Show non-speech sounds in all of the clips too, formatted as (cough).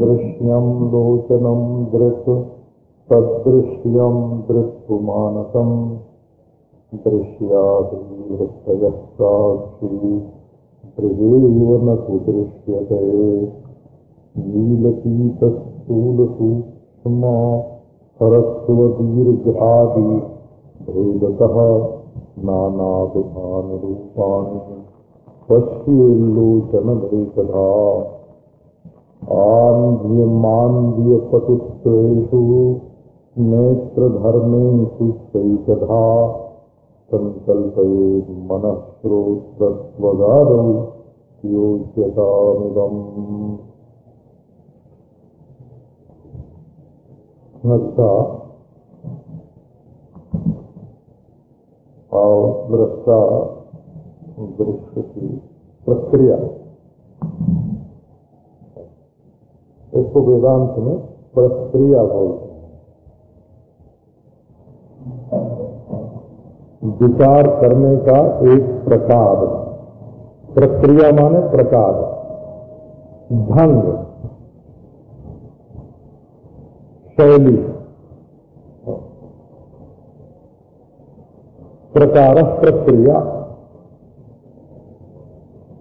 दृश्यं लोचनं दृक् तद्दृश्यं दृक्पुमानसं दृश्यादिवृत्तयः साक्षी श्रीदृगे न तु दृश्यते नीलपीतस्थूलसूक्ष्मा हरस्वदीर्घादि भेदतः नानाविधानुरूपाणि पश्येल्लोचनभेदधा आन्ध्यमान्ध्यपटुत्वेषु नेत्रधर्मेषु चैकधा सङ्कल्पयेत् मनः श्रोत्रत्वगादौ दृष्टा दृश्य प्रक्रिया। इसको वेदांत में प्रक्रिया बोलते हैं। विचार करने का एक प्रकार प्रक्रिया माने प्रकार ढंग शैली। प्रकार प्रक्रिया।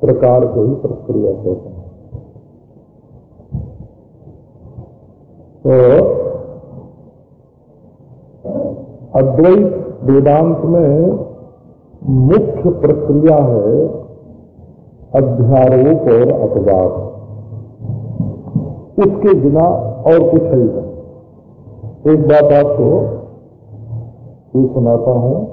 प्रकार को ही प्रक्रिया कहते हैं। तो अद्वैत वेदांत में मुख्य प्रक्रिया है अध्यारोप और अपवाद। उसके बिना और कुछ है नहीं। एक बात आपको ये सुनाता हूँ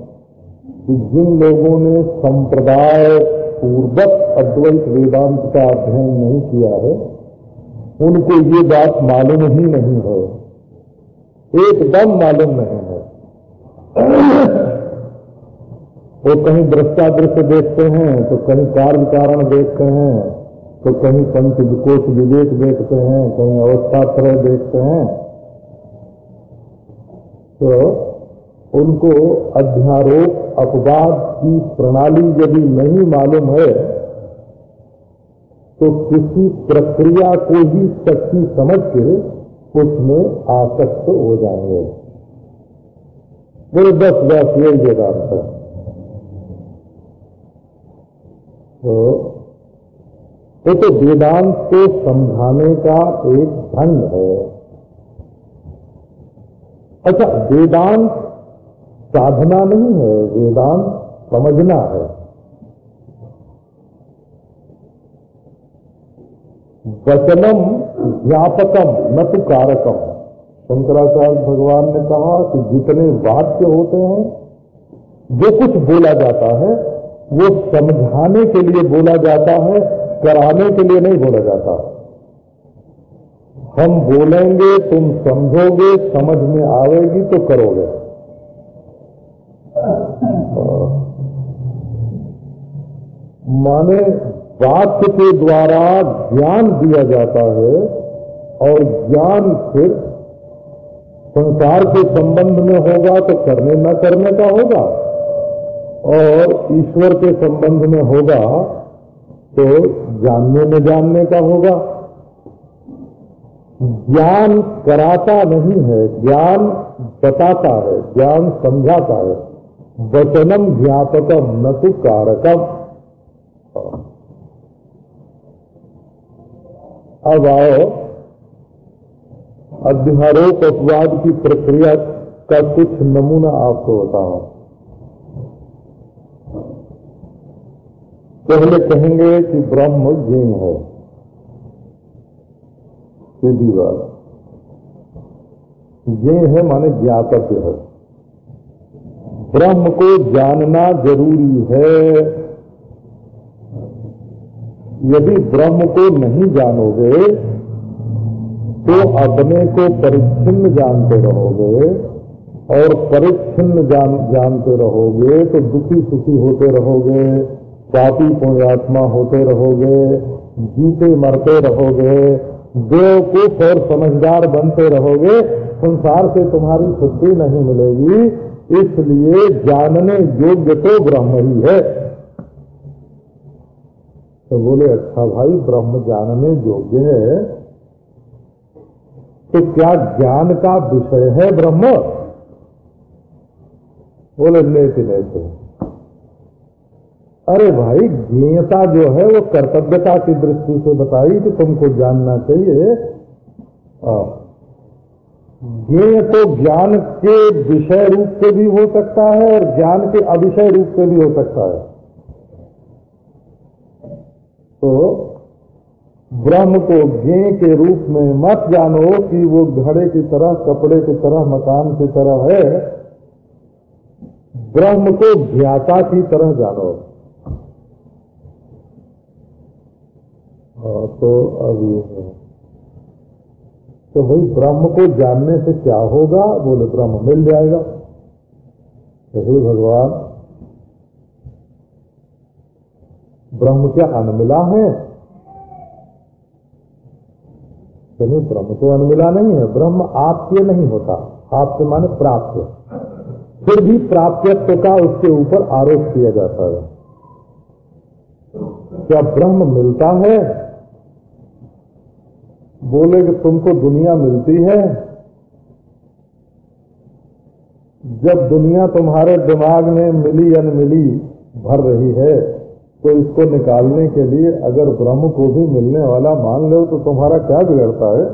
कि जिन लोगों ने संप्रदाय पूर्वक अद्वैत वेदांत का अध्ययन नहीं किया है उनको ये बात मालूम ही नहीं है। एकदम मालूम नहीं है। वो कहीं दृष्टादृश्य देखते हैं तो कहीं कार्य कारण देखते हैं तो कहीं पंच विकोष विवेक देखते हैं, कहीं अवस्थात्रय देखते हैं। तो उनको अध्यारोप अपवाद की प्रणाली यदि नहीं मालूम है तो किसी प्रक्रिया को ही सच्ची समझ के उसमें आसक्त हो जाएँगे। मेरे दस दस यही वेदांत तो वो तो वेदांत को समझाने का एक ढंग है। अच्छा वेदांत साधना नहीं है, वेदांत समझना है। वचनम व्यापकम, न तो कारकम। शंकराचार्य भगवान ने कहा कि जितने वाक्य होते हैं, जो कुछ बोला जाता है, वो समझाने के लिए बोला जाता है, कराने के लिए नहीं बोला जाता। हम बोलेंगे, तुम समझोगे, समझ में आवेगी तो करोगे। माने वाक्य के द्वारा ज्ञान दिया जाता है और ज्ञान फिर संसार के संबंध में होगा तो करने न करने का होगा। और ईश्वर के संबंध में होगा तो जानने में जानने का होगा। ज्ञान कराता नहीं है, ज्ञान बताता है, ज्ञान समझाता है। वचनम ज्ञापकम न तो कारकम। अब आओ। अध्यारोप अपवाद की प्रक्रिया का कुछ नमूना आपको बताओ। पहले कहेंगे कि ब्रह्म ये है। सीधी बात। ये है माने ज्ञातव्य है। ब्रह्म को जानना ज़रूरी है। यदि ब्रह्म को नहीं जानोगे तो अपने को परिच्छिन्न जानते रहोगे और परिच्छिन्न जान, जानते रहोगे तो दुखी सुखी होते रहोगे पापी पुण्यात्मा होते रहोगे जीते मरते रहोगे बेवकूफ़ और समझदार बनते रहोगे संसार से तुम्हारी छुट्टी नहीं मिलेगी इसलिए जानने योग्य तो ब्रह्म ही है। तो बोले अच्छा भाई, ब्रह्म जानने योग्य है। तो क्या ज्ञान का विषय है ब्रह्म? बोले लेते लेते अरे भाई ज्ञता जो है, वो कर्तव्यता की दृष्टि से बताई कि तुमको जानना चाहिए। ज्ञेय तो ज्ञान के विषय रूप से भी हो सकता है और ज्ञान के अविषय रूप से भी हो सकता है। तो ब्रह्म को ज्ञेय के रूप में मत जानो कि वो घड़े की तरह कपड़े की तरह मकान की तरह है। ब्रह्म को ज्ञाता की तरह जानो। हाँ, तो अब ये तो भाई ब्रह्म को जानने से क्या होगा? बोले ब्रह्म मिल जाएगा। तो भगवान ब्रह्म क्या अनमिला है। तो नहीं ब्रह्म तो अनमिला नहीं है, ब्रह्म आपके नहीं होता आपके माने प्राप्त। फिर भी प्राप्यत्व का उसके ऊपर आरोप किया जाता है। क्या ब्रह्म मिलता है? बोले कि तुमको दुनिया मिलती है। जब दुनिया तुम्हारे दिमाग में मिली अनमिली भर रही है। तो इसको निकालने के लिए अगर ब्रह्म को भी मिलने वाला मान लो तो तुम्हारा क्या बिगड़ता है?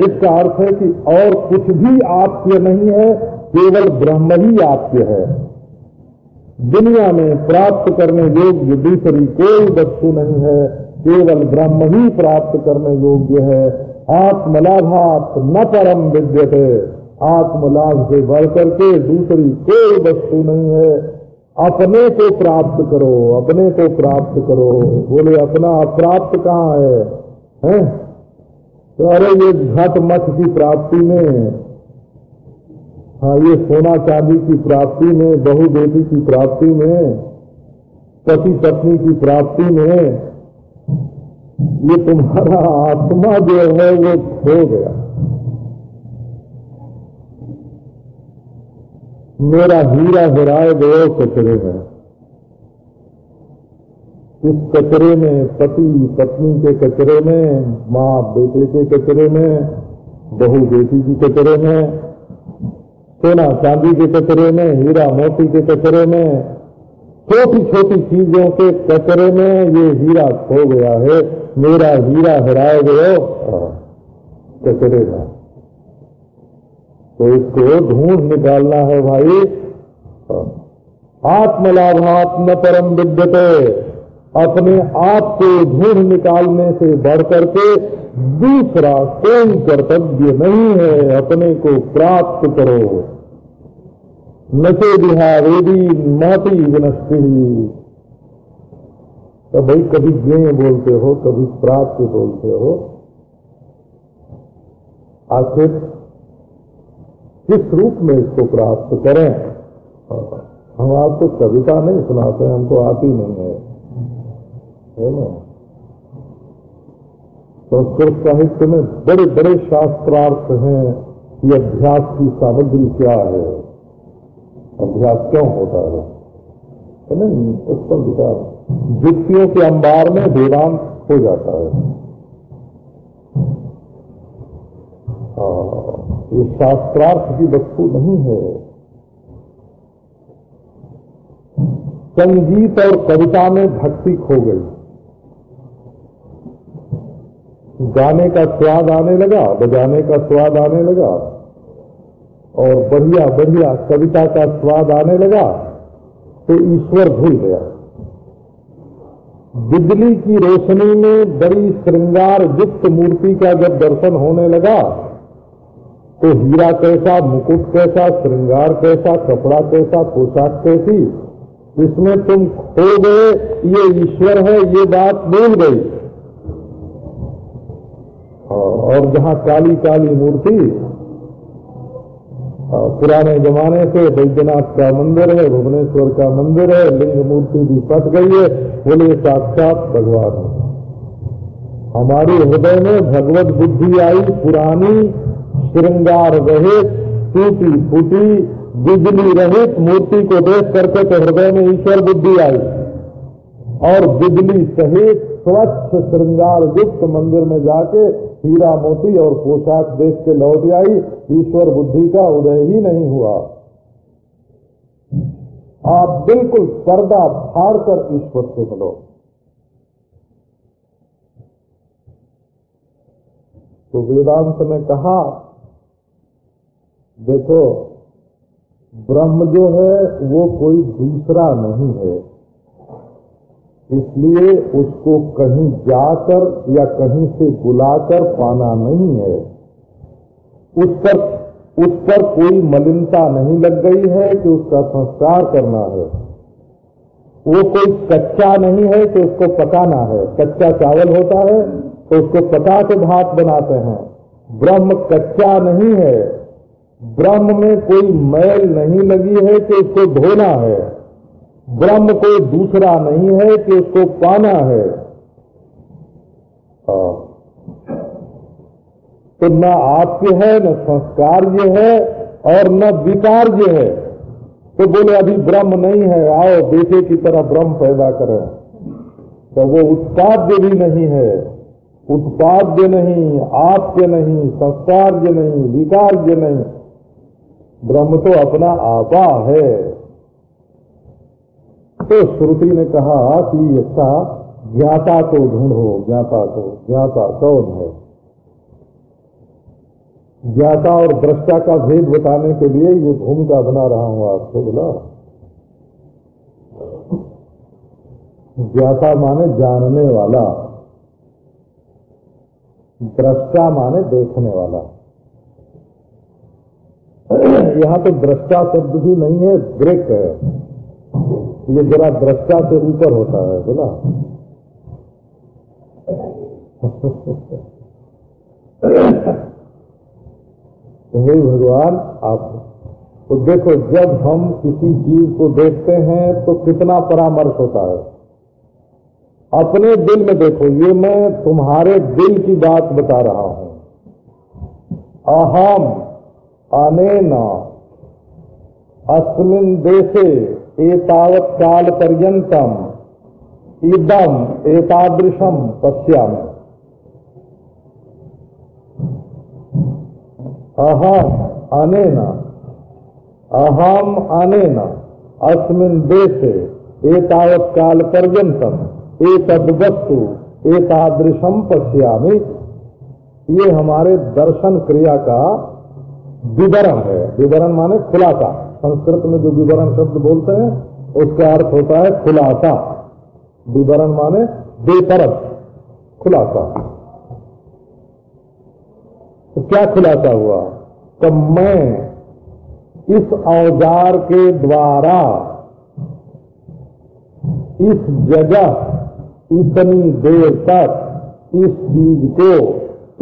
इसका अर्थ है कि और कुछ भी आपके नहीं है, केवल ब्रह्म ही आपके है। दुनिया में प्राप्त करने योग्य दूसरी कोई वस्तु नहीं है, केवल ब्रह्म ही प्राप्त करने योग्य है। आत्मलाभात न परम विद्यते। आत्मलाभ से बढ़ करके दूसरी कोई वस्तु नहीं है। अपने को प्राप्त करो अपने को प्राप्त करो। बोले अपना अप्राप्त कहाँ है, हैं? तो अरे ये घट मठ की प्राप्ति में। हाँ ये सोना चांदी की प्राप्ति में बहु बेटी की प्राप्ति में पति पत्नी की प्राप्ति में ये तुम्हारा आत्मा जो है वो खो गया। मेरा हीरा हिराए गए कचरे में इस कचरे में पति, पत्नी के कचरे में, माँ बेटे के कचरे में, बहू बेटी के कचरे में, सोना चांदी के कचरे में, हीरा मोती के कचरे में छोटी छोटी चीज़ों के कचरे में ये हीरा खो गया है। मेरा हीरा हराए गए कचरे में। तो इसको ढूंढ निकालना है भाई। आत्मलाभात्म परम विद्यते। अपने आप को ढूंढ निकालने से बढ़ करके दूसरा कोई कर्तव्य नहीं है। अपने को प्राप्त करो। नचे दिहा वेदी माती विनस्ती तो भाई, कभी ज्ञ बोलते हो, कभी प्राप्त बोलते हो। आखिर किस रूप में इसको प्राप्त करें? हम आपको कविता नहीं सुनाते, हमको आती नहीं है। है ना? संस्कृत साहित्य में बड़े बड़े शास्त्रार्थ हैं कि अभ्यास की सामग्री क्या है? अभ्यास क्यों होता है? नहीं उस पर विचार। युक्तियों के अंबार में वेदांत हो जाता है ये शास्त्रार्थ की वस्तु नहीं है। संगीत और कविता में भक्ति खो गई। गाने का स्वाद आने लगा, बजाने का स्वाद आने लगा, और बढ़िया बढ़िया कविता का स्वाद आने लगा तो ईश्वर भूल गया। बिजली की रोशनी में बड़ी श्रृंगार युक्त मूर्ति का जब दर्शन होने लगा तो हीरा कैसा, मुकुट कैसा, श्रृंगार कैसा, कपड़ा कैसा, पोशाक कैसी? इसमें तुम खो गए, ये ईश्वर है, ये बात भूल गई। और जहाँ काली काली मूर्ति पुराने जमाने से बैद्यनाथ का मंदिर है, भुवनेश्वर का मंदिर है, लिंग मूर्ति भी पट गई है, बोले, साक्षात भगवान। हमारे हृदय में भगवत बुद्धि आई, पुरानी श्रृंगार रहित, टूटी फूटी, बिजली रहित मूर्ति को देख करके तो हृदय में ईश्वर बुद्धि आई। और बिजली सहित स्वच्छ श्रृंगार युक्त मंदिर में जाके हीरा मोती और पोशाक देख के लौट आई। ईश्वर बुद्धि का उदय ही नहीं हुआ। आप बिल्कुल पर्दा फाड़ कर ईश्वर से मिलो। तो वेदांत ने कहा देखो, ब्रह्म जो है, वो कोई दूसरा नहीं है। इसलिए उसको कहीं जाकर या कहीं से बुलाकर पाना नहीं है। उस पर उस पर कोई मलिनता नहीं लग गई है कि उसका संस्कार करना है। वो कोई कच्चा नहीं है कि उसको पकाना है। कच्चा चावल होता है तो उसको पका के भात बनाते हैं। ब्रह्म कच्चा नहीं है। ब्रह्म में कोई मैल नहीं लगी है कि उसको धोना है। ब्रह्म कोई दूसरा नहीं है कि उसको पाना है। तो न आपके है, न संस्कार ये है और न विकार ये है। तो बोले, अभी ब्रह्म नहीं है, आओ बेटे की तरह ब्रह्म पैदा करें। तो वो उत्पाद्य भी नहीं है। उत्पाद्य नहीं आपके नहीं, संस्कार नहीं, विकार नहीं। ब्रह्म तो अपना आपा है। तो श्रुति ने कहा कि अच्छा ज्ञाता को ढूंढो, ज्ञाता को ज्ञाता कौन है? ज्ञाता और दृष्टा का भेद बताने के लिए ये भूमिका बना रहा हूँ आपको, बोला। ज्ञाता माने जानने वाला दृष्टा माने देखने वाला। यहाँ तो दृष्टा शब्द भी नहीं है दृक है। ये जरा दृष्टा से ऊपर होता है, बोला। (laughs) तो हे भगवान, आप तो देखो, जब हम किसी चीज़ को देखते हैं तो कितना परामर्श होता है। अपने दिल में देखो, ये मैं तुम्हारे दिल की बात बता रहा हूँ। अहम, अनेना अस्मिन देशे एतावत काल पर्यतम इदम एतादृशम पश्याम। अहम अनेन अहम अनेन अस्मिन देशे एतावत काल पर्यतम एतद वस्तु एतादृशम पश्यामी। ये हमारे दर्शन क्रिया का विवरण है। विवरण माने खुलासा। संस्कृत में जो विवरण शब्द बोलते हैं, उसका अर्थ होता है खुलासा। विवरण माने बेतरफ खुलासा। तो क्या खुलासा हुआ? तो मैं इस औज़ार के द्वारा, इस जगह, इतनी देर तक, इस चीज़ को,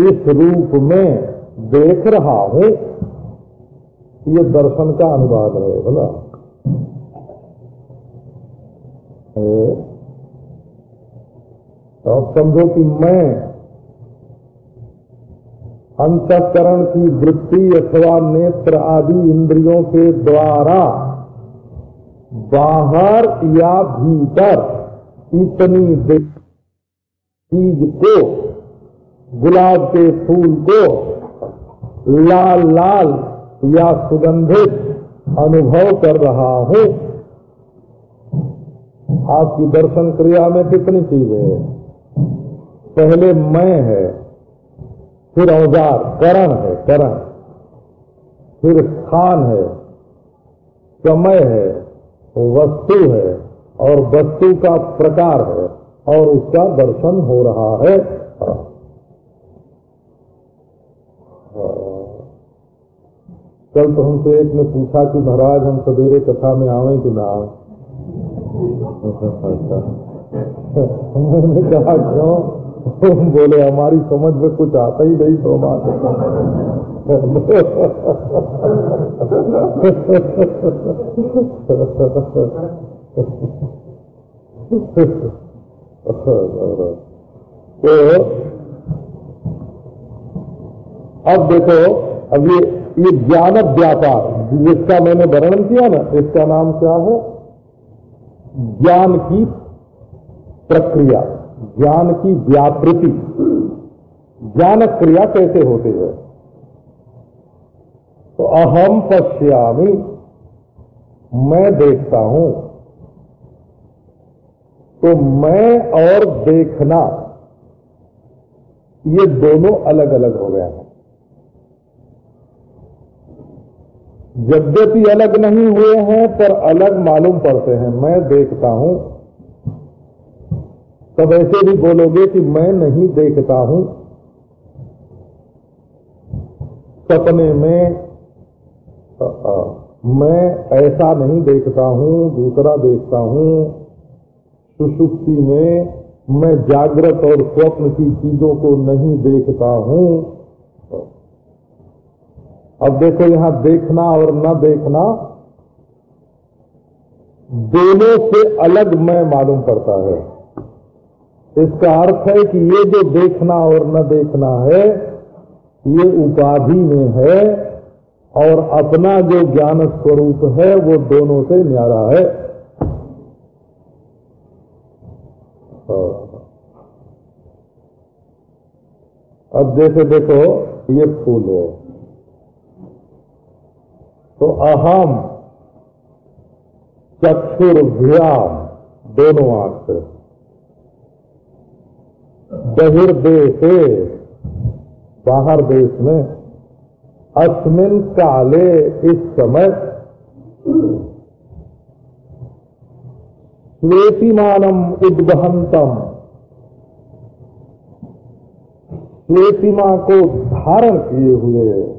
इस रूप में देख रहा हूँ। ये दर्शन का अनुवाद है बोला तो समझो कि मैं अंतकरण की वृत्ति, अथवा नेत्र आदि इंद्रियों के द्वारा बाहर या भीतर इतनी चीज़ को, गुलाब के फूल को लाल लाल या सुगंधित अनुभव कर रहा हूँ। आपकी दर्शन क्रिया में कितनी चीज़ है? पहले मैं है, फिर औज़ार, करण है, करण। फिर स्थान है, समय है, वस्तु है, और वस्तु का प्रकार है, और उसका दर्शन हो रहा है। कल तो हमसे एक ने पूछा कि महाराज, हम सवेरे कथा में आवे कि ना आवे? मैंने कहा, क्यों? बोले, हमारी समझ में कुछ आता ही नहीं तो बात तो अब देखो, अब ये ये ज्ञान व्यापार, जिसका मैंने वर्णन किया ना, इसका नाम क्या है? ज्ञान की प्रक्रिया, ज्ञान की व्यापृति। ज्ञान क्रिया कैसे होती है? तो अहम पश्यामी, मैं देखता हूँ। तो मैं और देखना, ये दोनों अलग अलग हो गए हैं। यद्यपि अलग नहीं हुए हैं पर अलग मालूम पड़ते हैं। मैं देखता हूँ। तब ऐसे भी बोलोगे कि मैं नहीं देखता हूँ। सपने में आ, आ, मैं ऐसा नहीं देखता हूँ दूसरा देखता हूँ। सुसुप्ति में मैं जागृत और स्वप्न की चीज़ों को नहीं देखता हूँ। अब देखो यहाँ देखना और न देखना, दोनों से अलग मैं मालूम पड़ता है। इसका अर्थ है कि ये जो देखना और न देखना है, ये उपाधि में है और अपना जो ज्ञान स्वरूप है, वो दोनों से न्यारा है। अब जैसे देखो, ये फूल है। तो अहम चक्षुर्भ्याम दोनों आँख। से बहिर्देशे, बाहर देश में, अस्मिन काले इस समय। श्वेतिमानम उद्वहंतम श्वेतिमा को धारण किए हुए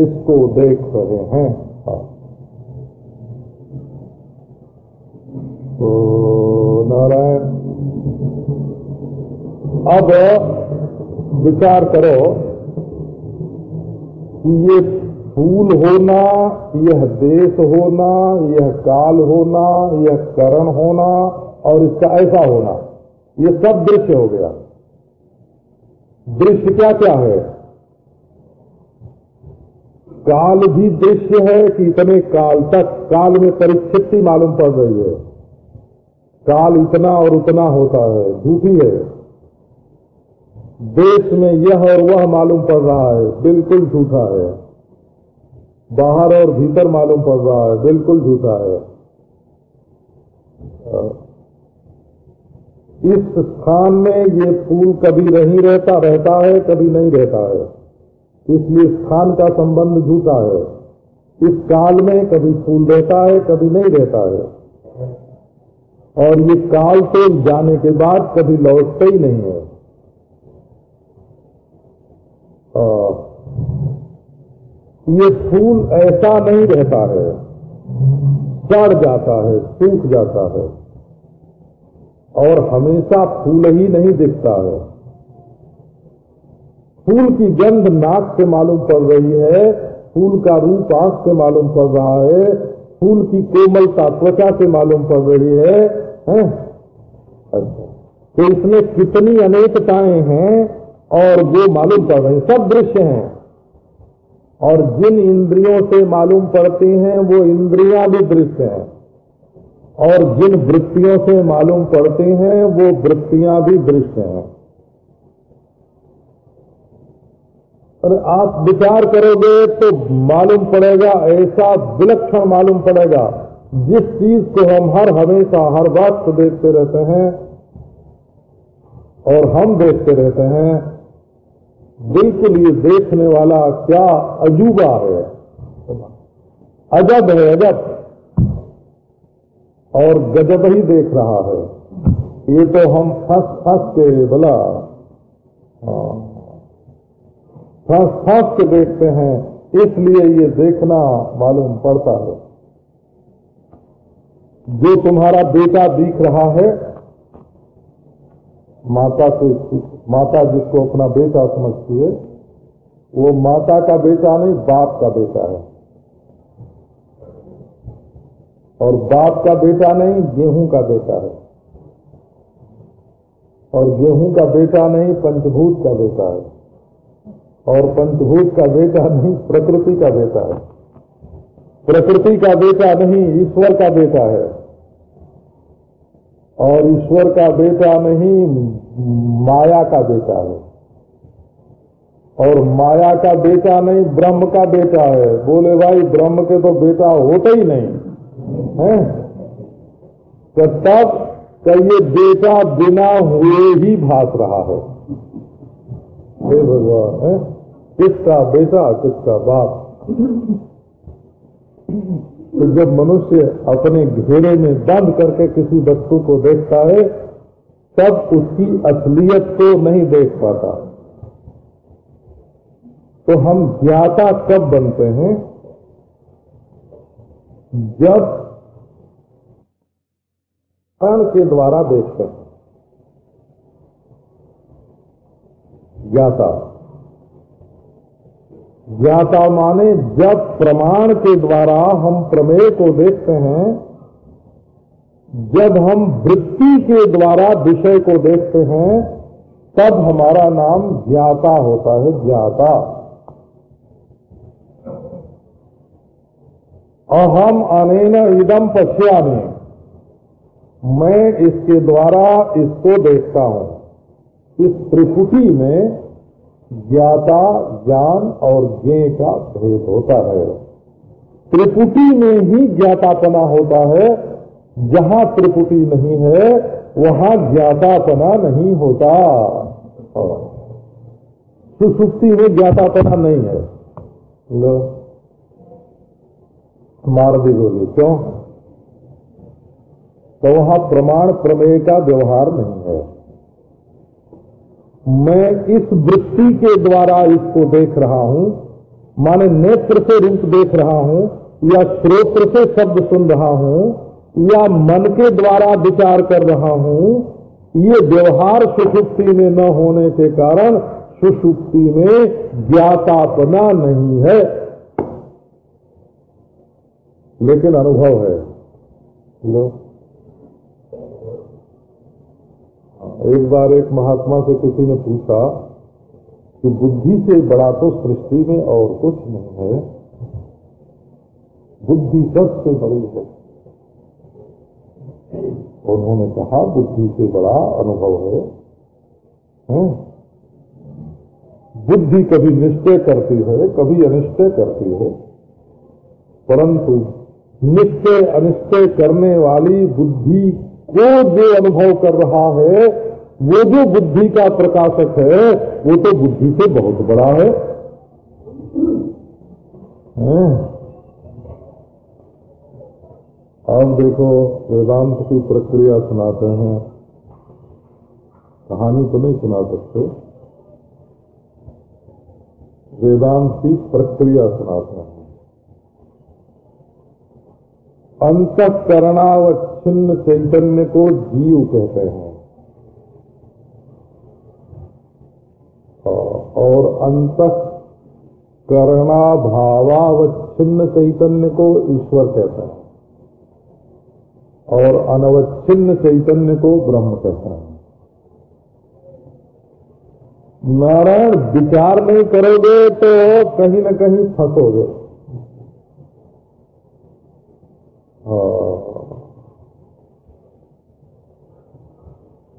इसको देख रहे हैं। तो नारायण। अब विचार करो कि ये फूल होना, यह देश होना, यह काल होना, यह करण होना और इसका ऐसा होना, ये सब दृश्य हो गया। दृश्य क्या क्या है? काल भी दृश्य है कि इतने काल तक काल में परिच्छिति मालूम पड़ रही है। काल इतना और उतना होता है, झूठी है। देश में यह और वह मालूम पड़ रहा है, बिल्कुल झूठा है। बाहर और भीतर मालूम पड़ रहा है, बिल्कुल झूठा है। इस स्थान में ये फूल कभी नहीं रहता रहता है, कभी नहीं रहता है। इसलिए स्थान का संबंध झूठा है। इस काल में कभी फूल रहता है कभी नहीं रहता है। और ये काल तो जाने के बाद कभी लौटते ही नहीं है। आ, ये फूल ऐसा नहीं रहता है। सड़ जाता है सूख जाता है। और हमेशा फूल ही नहीं दिखता है। फूल की गंध नाक से मालूम पड़ रही है फूल का रूप आँख से मालूम पड़ रहा है फूल की कोमलता त्वचा से मालूम पड़ रही है, है? तो इसमें कितनी अनेकताएँ हैं और वो मालूम पड़ रही सब दृश्य हैं। और जिन इंद्रियों से मालूम पड़ती हैं वो इंद्रियाँ भी दृश्य हैं। और जिन वृत्तियों से मालूम पड़ती हैं वो वृत्तियाँ भी दृश्य हैं। और आप विचार करोगे तो मालूम पड़ेगा, ऐसा विलक्षण मालूम पड़ेगा, जिस चीज़ को हम हर हमेशा, हर बात को देखते रहते हैं और हम देखते रहते हैं बिल्कुल ये देखने वाला क्या अजूबा है। अजब है, अजब। और गजब ही देख रहा है। ये तो हम फंस फंस के बोला हाँ। फंस के देखते हैं, इसलिए ये देखना मालूम पड़ता है। जो तुम्हारा बेटा दिख रहा है, माता से, माता जिसको अपना बेटा समझती है, वो माता का बेटा नहीं, बाप का बेटा है। और बाप का बेटा नहीं, गेहूँ का बेटा है। और गेहूँ का बेटा नहीं, पंचभूत का बेटा है। और पंचभूत का बेटा नहीं, प्रकृति का बेटा है। प्रकृति का बेटा नहीं, ईश्वर का बेटा है। और ईश्वर का बेटा नहीं, माया का बेटा है। और माया का बेटा नहीं, ब्रह्म का बेटा है। बोले, भाई, ब्रह्म के तो बेटा होते ही नहीं। है? तो तब ये बेटा बिना हुए ही भाग रहा है। हे भगवान, है? किसका बेटा, किसका बाप? तो जब मनुष्य अपने घेरे में बंद करके किसी वस्तु को देखता है, तब उसकी असलियत को नहीं देख पाता। तो हम ज्ञाता कब बनते हैं? जब कर्ण के द्वारा देखते हैं। ज्ञाता। ज्ञाता माने जब प्रमाण के द्वारा हम प्रमेय को देखते हैं, जब हम वृत्ति के द्वारा विषय को देखते हैं, तब हमारा नाम ज्ञाता होता है, ज्ञाता। अहम अनेन इदम पश्यामी। मैं इसके द्वारा इसको देखता हूँ। इस त्रिपुटी में ज्ञाता, ज्ञान और ज्ञ का भेद होता है। त्रिपुटी में ही ज्ञातापना होता है। जहाँ त्रिपुटी नहीं है, वहाँ ज्ञातापना नहीं होता। सुसुप्ति में ज्ञातापना नहीं है। लो। मार दी बोली क्यों? तो वहाँ प्रमाण प्रमेय का व्यवहार नहीं है। मैं इस वृत्ति के द्वारा इसको देख रहा हूँ, माने नेत्र से रूप देख रहा हूँ, या श्रोत्र से शब्द सुन रहा हूँ, या मन के द्वारा विचार कर रहा हूँ, ये व्यवहार सुषुप्ति में न होने के कारण सुषुप्ति में ज्ञातापना नहीं है। लेकिन अनुभव है। लो। एक बार एक महात्मा से किसी ने पूछा कि बुद्धि से बड़ा तो सृष्टि में और कुछ नहीं है। बुद्धि सबसे बड़ी है। उन्होंने कहा, बुद्धि से बड़ा अनुभव है। हुँ? बुद्धि कभी निश्चय करती है, कभी अनिश्चय करती है। परंतु निश्चय अनिश्चय करने वाली बुद्धि को जो अनुभव कर रहा है, वो जो बुद्धि का प्रकाशक है, वो तो बुद्धि से बहुत बड़ा है। अब देखो, वेदांत की प्रक्रिया सुनाते हैं। कहानी तो नहीं सुना सकते। वेदांत की प्रक्रिया सुनाते हैं। अंतकरणावच्छिन्न चैतन्य को जीव कहते हैं। और अंत करणाभावावच्छिन्न चैतन्य को ईश्वर कहते हैं। और अनवच्छिन्न चैतन्य को ब्रह्म कहते हैं। नारायण, विचार नहीं करोगे तो कहीं न कहीं फंसोगे।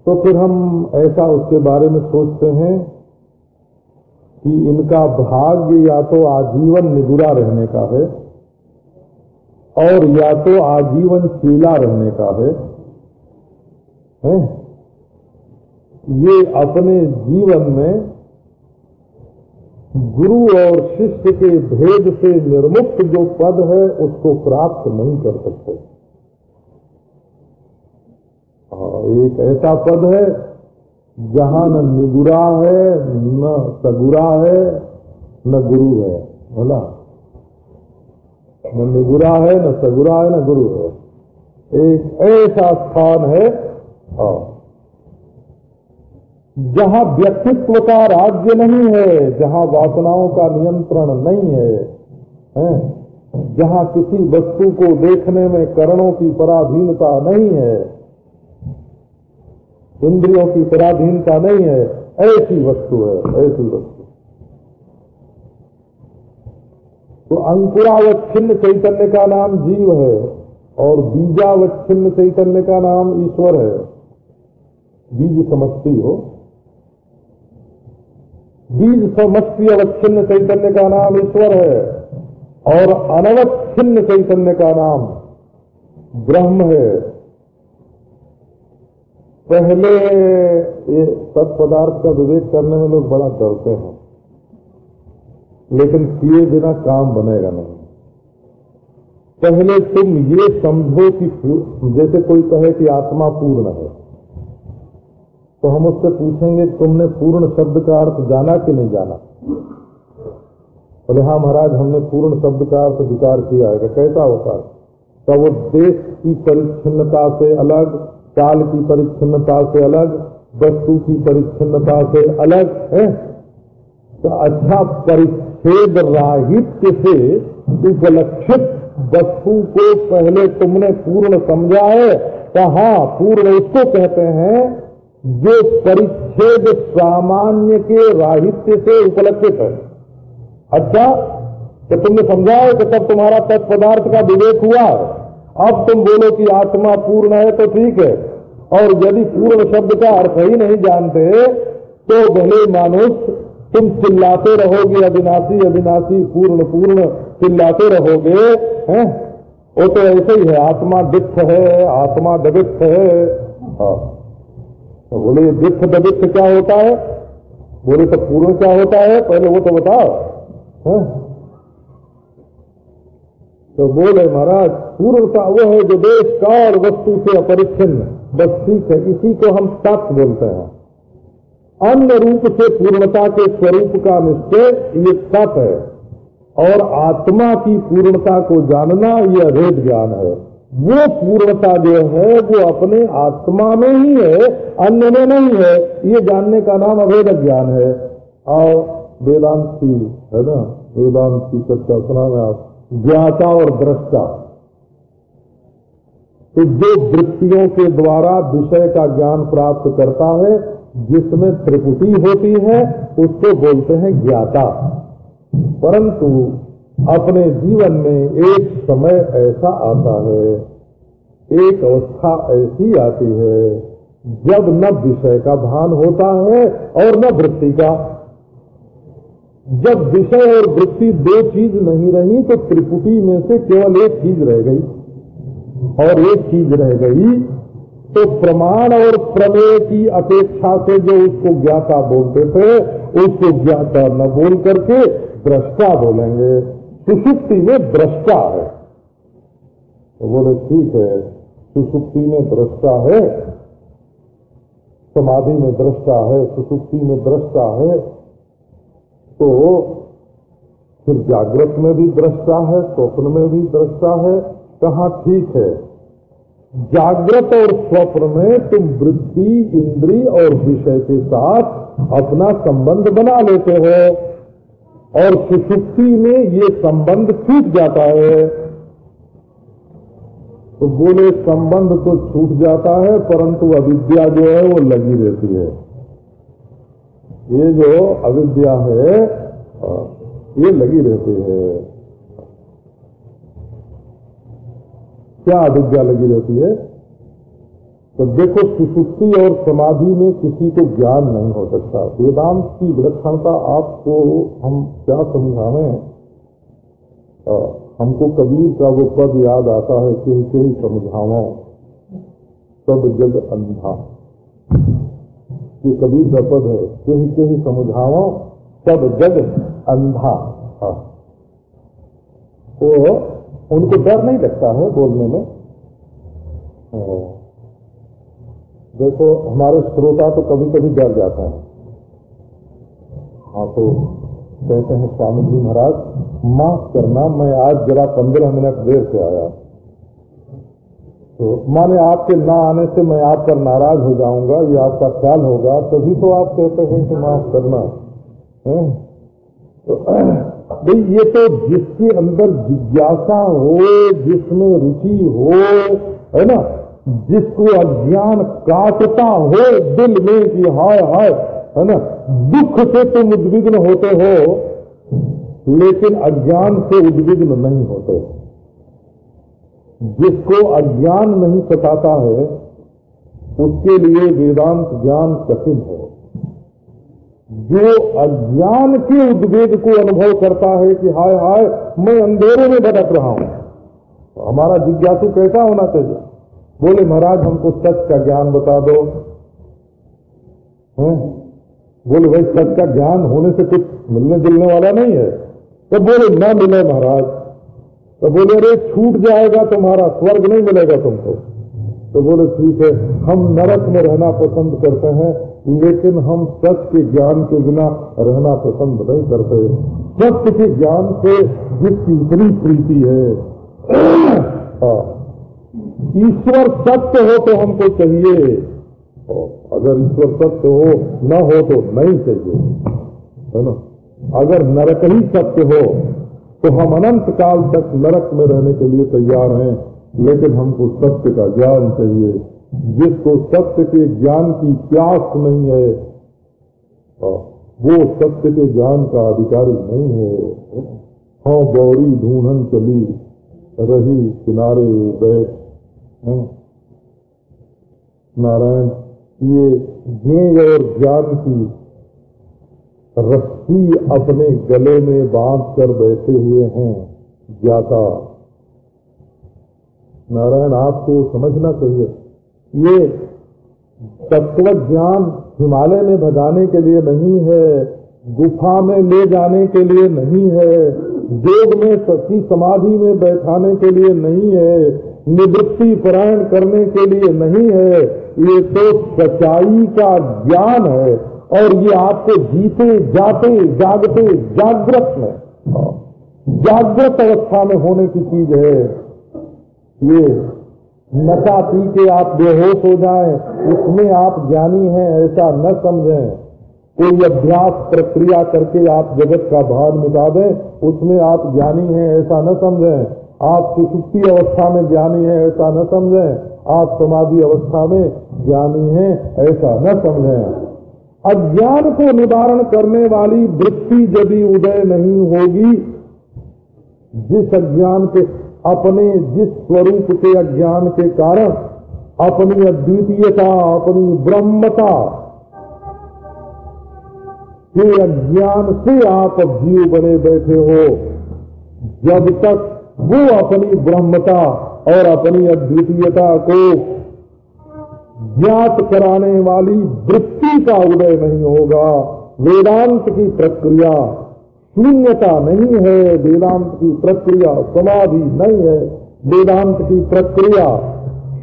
तो फिर हम ऐसा उसके बारे में सोचते हैं कि इनका भाग्य या तो आजीवन निगुरा रहने का है और या तो आजीवन चीला रहने का है, है? ये अपने जीवन में गुरु और शिष्य के भेद से निर्मुक्त जो पद है उसको प्राप्त नहीं कर सकते। एक ऐसा पद है जहाँ न निगुरा है न सगुरा है न गुरु है बोला न? निगुरा है न सगुरा है न गुरु है। एक ऐसा स्थान है हाँ, जहाँ व्यक्तित्व का राज्य नहीं है जहाँ वासनाओं का नियंत्रण नहीं है, है? जहाँ किसी वस्तु को देखने में करणों की पराधीनता नहीं है इंद्रियों की पराधीनता नहीं है ऐसी वस्तु है ऐसी वस्तु। तो अंकुरावच्छिन्न चैतन्य का नाम जीव है और बीजावच्छिन्न चैतन्य का नाम ईश्वर है। बीज समझती हो? बीज समष्टि अवच्छिन्न चैतन्य का नाम ईश्वर है। और अनवच्छिन्न चैतन्य का नाम ब्रह्म है। पहले ये तत्पदार्थ का विवेक करने में लोग बड़ा डरते हैं। लेकिन किए बिना काम बनेगा नहीं। पहले तुम ये समझो कि जैसे कोई कहे कि आत्मा पूर्ण है। तो हम उससे पूछेंगे, तुमने पूर्ण शब्द का अर्थ जाना कि नहीं जाना? बोले हाँ महाराज, हमने पूर्ण शब्द का अर्थ विचार किया है कैसा होता है तो वो देश की परिच्छिन्नता से अलग, काल की परिच्छिन्नता से अलग, वस्तु की परिच्छिन्नता से अलग है। तो अच्छा परिच्छेद राहित्य से उपलक्षित वस्तु को पहले तुमने पूर्ण समझा है। तो हाँ पूर्ण उसको कहते हैं जो परिच्छेद सामान्य के राहित्य से उपलक्षित है। अच्छा तो तुमने समझा है कि तब तुम्हारा तत्पदार्थ का विवेक हुआ अब तुम बोलो कि आत्मा पूर्ण है तो ठीक है। और यदि पूर्ण शब्द का अर्थ ही नहीं जानते तो भले मानुष, तुम चिल्लाते रहोगे, अविनाशी अविनाशी, पूर्ण पूर्ण, चिल्लाते रहोगे, हैं? वो तो ऐसे ही है, आत्मा दिख है, आत्मा दबित है। हाँ। तो बोले, ये दिख दबित क्या होता है? बोले तो पूर्ण क्या होता है? पहले वो तो बताओ। है? तो बोले, महाराज पूर्णता वो है जो देश काल वस्तु से अपरिच्छिन्न बस ठीक है, इसी को हम तत्व बोलते हैं। अन्य रूप से पूर्णता के स्वरूप का निश्चय ये तप है और आत्मा की पूर्णता को जानना यह अभेद ज्ञान है। वो पूर्णता जो है वो अपने आत्मा में ही है, अन्य में नहीं है। ये जानने का नाम अभेद ज्ञान है। और वेदांत है ना? वेदांत की चर्चा सुना आप। ज्ञाता और दृष्टा। तो जो वृत्तियों के द्वारा विषय का ज्ञान प्राप्त करता है, जिसमें त्रिपुटी होती है, उसको बोलते हैं ज्ञाता। परंतु अपने जीवन में एक समय ऐसा आता है, एक अवस्था ऐसी आती है, जब न विषय का भान होता है और न वृत्ति का। जब विषय और वृत्ति दो चीज़ नहीं रही तो त्रिपुटी में से केवल एक चीज़ रह गई। और एक चीज़ रह गई तो प्रमाण और प्रमेय की अपेक्षा से जो उसको ज्ञाता बोलते थे, उसको ज्ञाता न बोल करके दृष्टा बोलेंगे। सुसुप्ति में दृष्टा है। तो बोले, ठीक है, सुसुप्ति में दृष्टा है, समाधि में दृष्टा है, सुसुप्ति में दृष्टा है तो फिर जागृत में भी दृष्टा है, स्वप्न में भी दृष्टा है, कहा ठीक है? जागृत और स्वप्न में तुम वृत्ति इंद्री और विषय के साथ अपना संबंध बना लेते हो। और सुसुप्ति में ये संबंध छूट जाता है। तो बोले, संबंध तो छूट जाता है, परंतु अविद्या जो है वो लगी रहती है। ये जो अविद्या है, ये लगी रहती है। क्या अविद्या लगी रहती है? तो देखो, सुसुप्ति और समाधि में किसी को ज्ञान नहीं हो सकता। वेदांत की विलक्षणता आपको हम क्या समझावे? हमको कबीर का वो पद याद आता है कि ही समझावा सब जग अंधा। ये कबीर का पद है कहीं कहीं समझाओ सब जग अंधा। हाँ। तो उनको डर नहीं लगता है बोलने में? देखो, हमारे श्रोता तो कभी कभी डर जाते हैं। हाँ तो कहते हैं स्वामी जी महाराज, माफ़ करना, मैं आज जरा पंद्रह मिनट देर से आया। तो माने आपके ना आने से मैं आप पर नाराज़ हो जाऊँगा, ये आपका ख्याल होगा, तभी तो आप कहते हैं कि माफ़ करना। है? तो भाई, ये तो जिसके अंदर जिज्ञासा हो, जिसमें रुचि हो, है ना? जिसको अज्ञान काटता हो, दिल में कि हाय हाय, है ना? दुख से तुम उद्विग्न होते हो, लेकिन अज्ञान से उद्विग्न नहीं होते। जिसको अज्ञान नहीं सताता है, उसके लिए वेदांत ज्ञान कठिन है। जो अज्ञान के उद्वेग को अनुभव करता है कि हाय हाय, मैं अंधेरे में भटक रहा हूँ तो हमारा जिज्ञासु कैसा होना चाहिए? बोले, महाराज, हमको सच का ज्ञान बता दो। हैं? बोले, भाई, सच का ज्ञान होने से कुछ मिलने जुलने वाला नहीं है। तो बोले, न मिले, महाराज। तो बोले, अरे, छूट जाएगा तुम्हारा, स्वर्ग नहीं मिलेगा तुमको। तो बोले, ठीक है, हम नरक में रहना पसंद करते हैं, लेकिन हम सत्य के ज्ञान के बिना रहना पसंद नहीं करते। सत्य के ज्ञान से जिसकी इतनी प्रीति है। (clears throat) हाँ। ईश्वर सत्य हो तो हमको चाहिए। और अगर ईश्वर सत्य हो, न हो तो नहीं चाहिए। है ना? अगर नरक ही सत्य हो तो हम अनंत काल तक नरक में रहने के लिए तैयार हैं, लेकिन हमको सत्य का ज्ञान चाहिए। जिसको सत्य के ज्ञान की प्यास नहीं है वो सत्य के ज्ञान का अधिकारी नहीं है। हाँ गौरी ढूंढन चली, रही किनारे बैठ नारायण, ये ज्ञ और ज्ञान की रस्सी अपने गले में बाँध कर बैठे हुए हैं, ज्ञाता। नारायण, आपको समझना चाहिए, ये तत्व ज्ञान हिमालय में भगाने के लिए नहीं है, गुफा में ले जाने के लिए नहीं है योग में सच्ची समाधि में बैठाने के लिए नहीं है निवृत्ति परायण करने के लिए नहीं है। ये तो सच्चाई का ज्ञान है और ये आपको जीते, जाते, जागते, जागृत में जागृत अवस्था में होने की चीज़ है। ये नशा पी के आप बेहोश हो जाएँ उसमें आप ज्ञानी हैं, ऐसा न समझें। कोई अभ्यास प्रक्रिया करके आप जगत का भार मिटा दें, उसमें आप ज्ञानी हैं, ऐसा न समझें। आप सुसुप्ति अवस्था में ज्ञानी हैं, ऐसा न समझें। आप समाधि अवस्था में ज्ञानी हैं, ऐसा न समझें। अज्ञान को निवारण करने वाली वृत्ति यदि उदय नहीं होगी, जिस अज्ञान के, अपने जिस स्वरूप के अज्ञान के कारण, अपनी अद्वितीयता, अपनी ब्रह्मता, के अज्ञान से आप जीव बने बैठे हो, जब तक वो अपनी ब्रह्मता और अपनी अद्वितीयता को ज्ञात कराने वाली वृत्ति का उदय नहीं होगा। वेदांत की प्रक्रिया शून्यता नहीं है, वेदांत की प्रक्रिया समाधि नहीं है, वेदांत की प्रक्रिया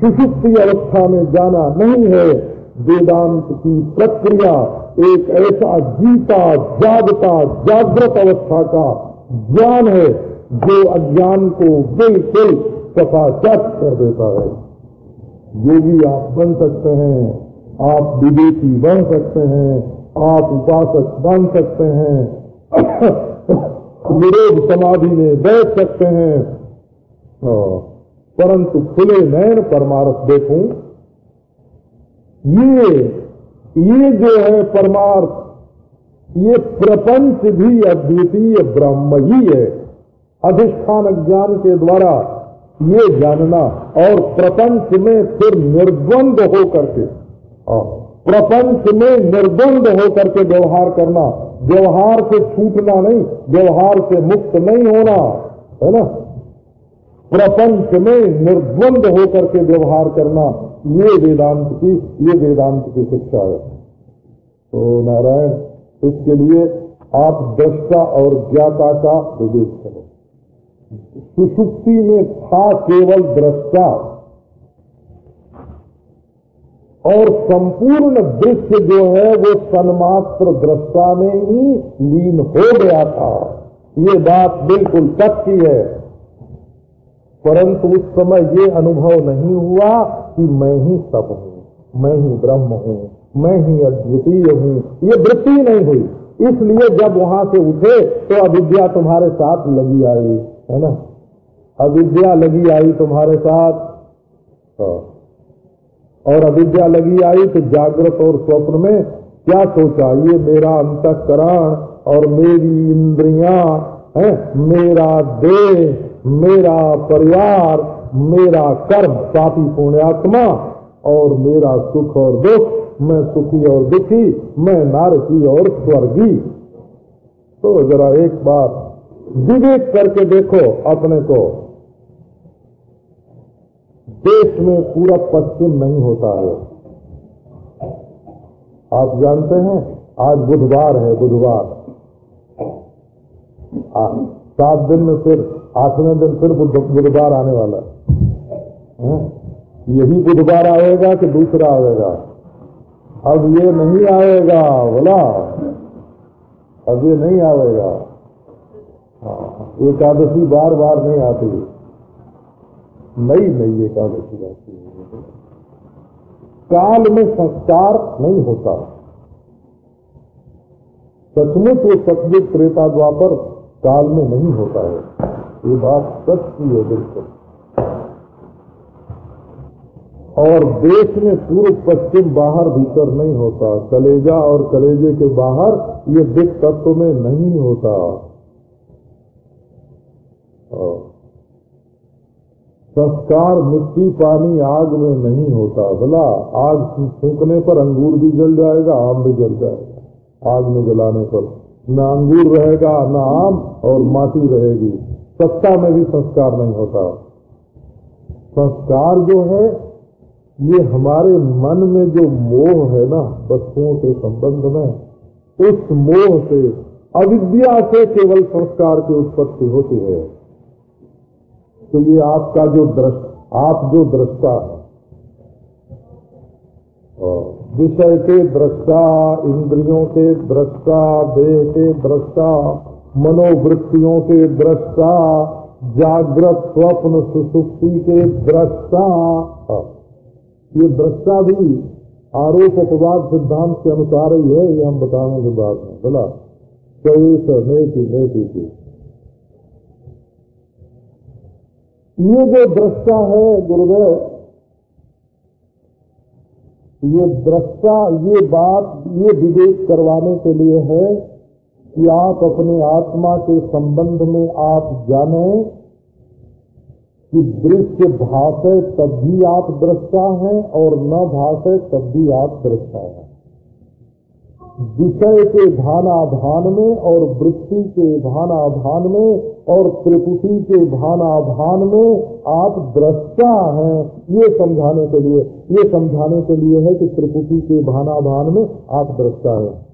सुषुप्ति अवस्था में जाना नहीं है। वेदांत की प्रक्रिया एक ऐसा जीता, जागता, जागृत अवस्था का ज्ञान है जो अज्ञान को बिल्कुल सफाचक कर देता है। योगी आप बन सकते हैं, आप विवेकी बन सकते हैं, आप उपासक बन सकते हैं। (coughs) निरोध समाधि में बैठ सकते हैं। परंतु खुले नयन परमार्थ देखूँ, ये ये जो है परमार्थ, ये प्रपंच भी अद्वितीय ब्रह्म ही है। अधिष्ठान ज्ञान के द्वारा ये जानना और प्रपंच में फिर निर्द्वंद हो करके प्रपंच में निर्द्वंद हो करके व्यवहार करना, व्यवहार से छूटना नहीं, व्यवहार से मुक्त नहीं होना, है ना? प्रपंच में निर्द्वंद होकर के व्यवहार करना, ये वेदांत की, ये वेदांत की शिक्षा है। तो नारायण, इसके लिए आप दृष्टा और ज्ञाता का विवेक करें। सुसुप्ति में था केवल दृष्टा। और संपूर्ण दृश्य जो है, वो सन्मात्र दृष्टा में ही लीन हो गया था। ये बात बिल्कुल सच्ची है। परंतु उस समय ये अनुभव नहीं हुआ कि मैं ही सब हूँ, मैं ही ब्रह्म हूँ, मैं ही अद्वितीय हूँ। ये वृत्ति नहीं हुई। इसलिए जब वहाँ से उठे तो अविद्या तुम्हारे साथ लगी आई, है ना? अविद्या लगी आई तुम्हारे साथ। हाँ। और अविद्या लगी आई तो जागृत और स्वप्न में क्या सोचा? ये मेरा अंतकरण और मेरी इंद्रिया है, मेरा देह, मेरा परिवार, मेरा कर्म, पापी पुण्यात्मा और मेरा सुख और दुख। मैं सुखी और दुखी, मैं नारकी और स्वर्गी। तो जरा एक बार विवेक करके देखो अपने को। देश में पूरा पश्चिम नहीं होता है। आप जानते हैं आज बुधवार है बुधवार। सात दिन में फिर आठवें दिन फिर बुधवार आने वाला है। यही बुधवार आएगा कि दूसरा आएगा? अब ये नहीं आएगा बोला अब ये नहीं आएगा। हाँ, एकादशी बार बार नहीं आती। नई नई एकादशी आती है काल में संस्कार नहीं होता। सचमुच वो सचमुच त्रेता द्वापर काल में नहीं होता है। ये बात सच की है बिल्कुल। और देश में पूर्व, पश्चिम, बाहर भीतर नहीं होता। कलेजा और कलेजे के बाहर ये दिख तत्व में नहीं होता। संस्कार, मिट्टी, पानी, आग में नहीं होता भला। आग फूकने पर अंगूर भी जल जाएगा, आम भी जल जाएगा। आग में जलाने पर न अंगूर रहेगा, न आम और माटी रहेगी। सत्ता में भी संस्कार नहीं होता। संस्कार जो है, ये हमारे मन में जो मोह है ना, वस्तुओं के संबंध में, उस मोह से अविद्या से केवल संस्कार की उत्पत्ति होती है। तो ये आपका जो दृष्ट, आप जो दृष्टा है। विषय के दृष्टा, इंद्रियों के दृष्टा, देह के दृष्टा, मनोवृत्तियों के दृष्टा, जागृत स्वप्न सुसुप्ति के दृष्टा। ये दृष्टा भी आरोप अपवाद सिद्धांत के अनुसार ही है, ये हम बताएँगे बाद में बोला कईस नेति नेति की। ये जो दृष्टा है गुरुदेव ये दृष्टा, ये बात, ये विवेक करवाने के लिए है कि आप अपने आत्मा के संबंध में आप जाने कि दृश्य भाषे तब भी आप दृष्टा हैं और न भाषे तब भी आप दृष्टा हैं। विषय के भानाभान में और वृत्ति के भानाभान में और त्रिपुटी के भानाभान में आप दृष्टा हैं, ये समझाने के लिए, ये समझाने के लिए है कि त्रिपुटी के भानाभान में आप दृष्टा हैं।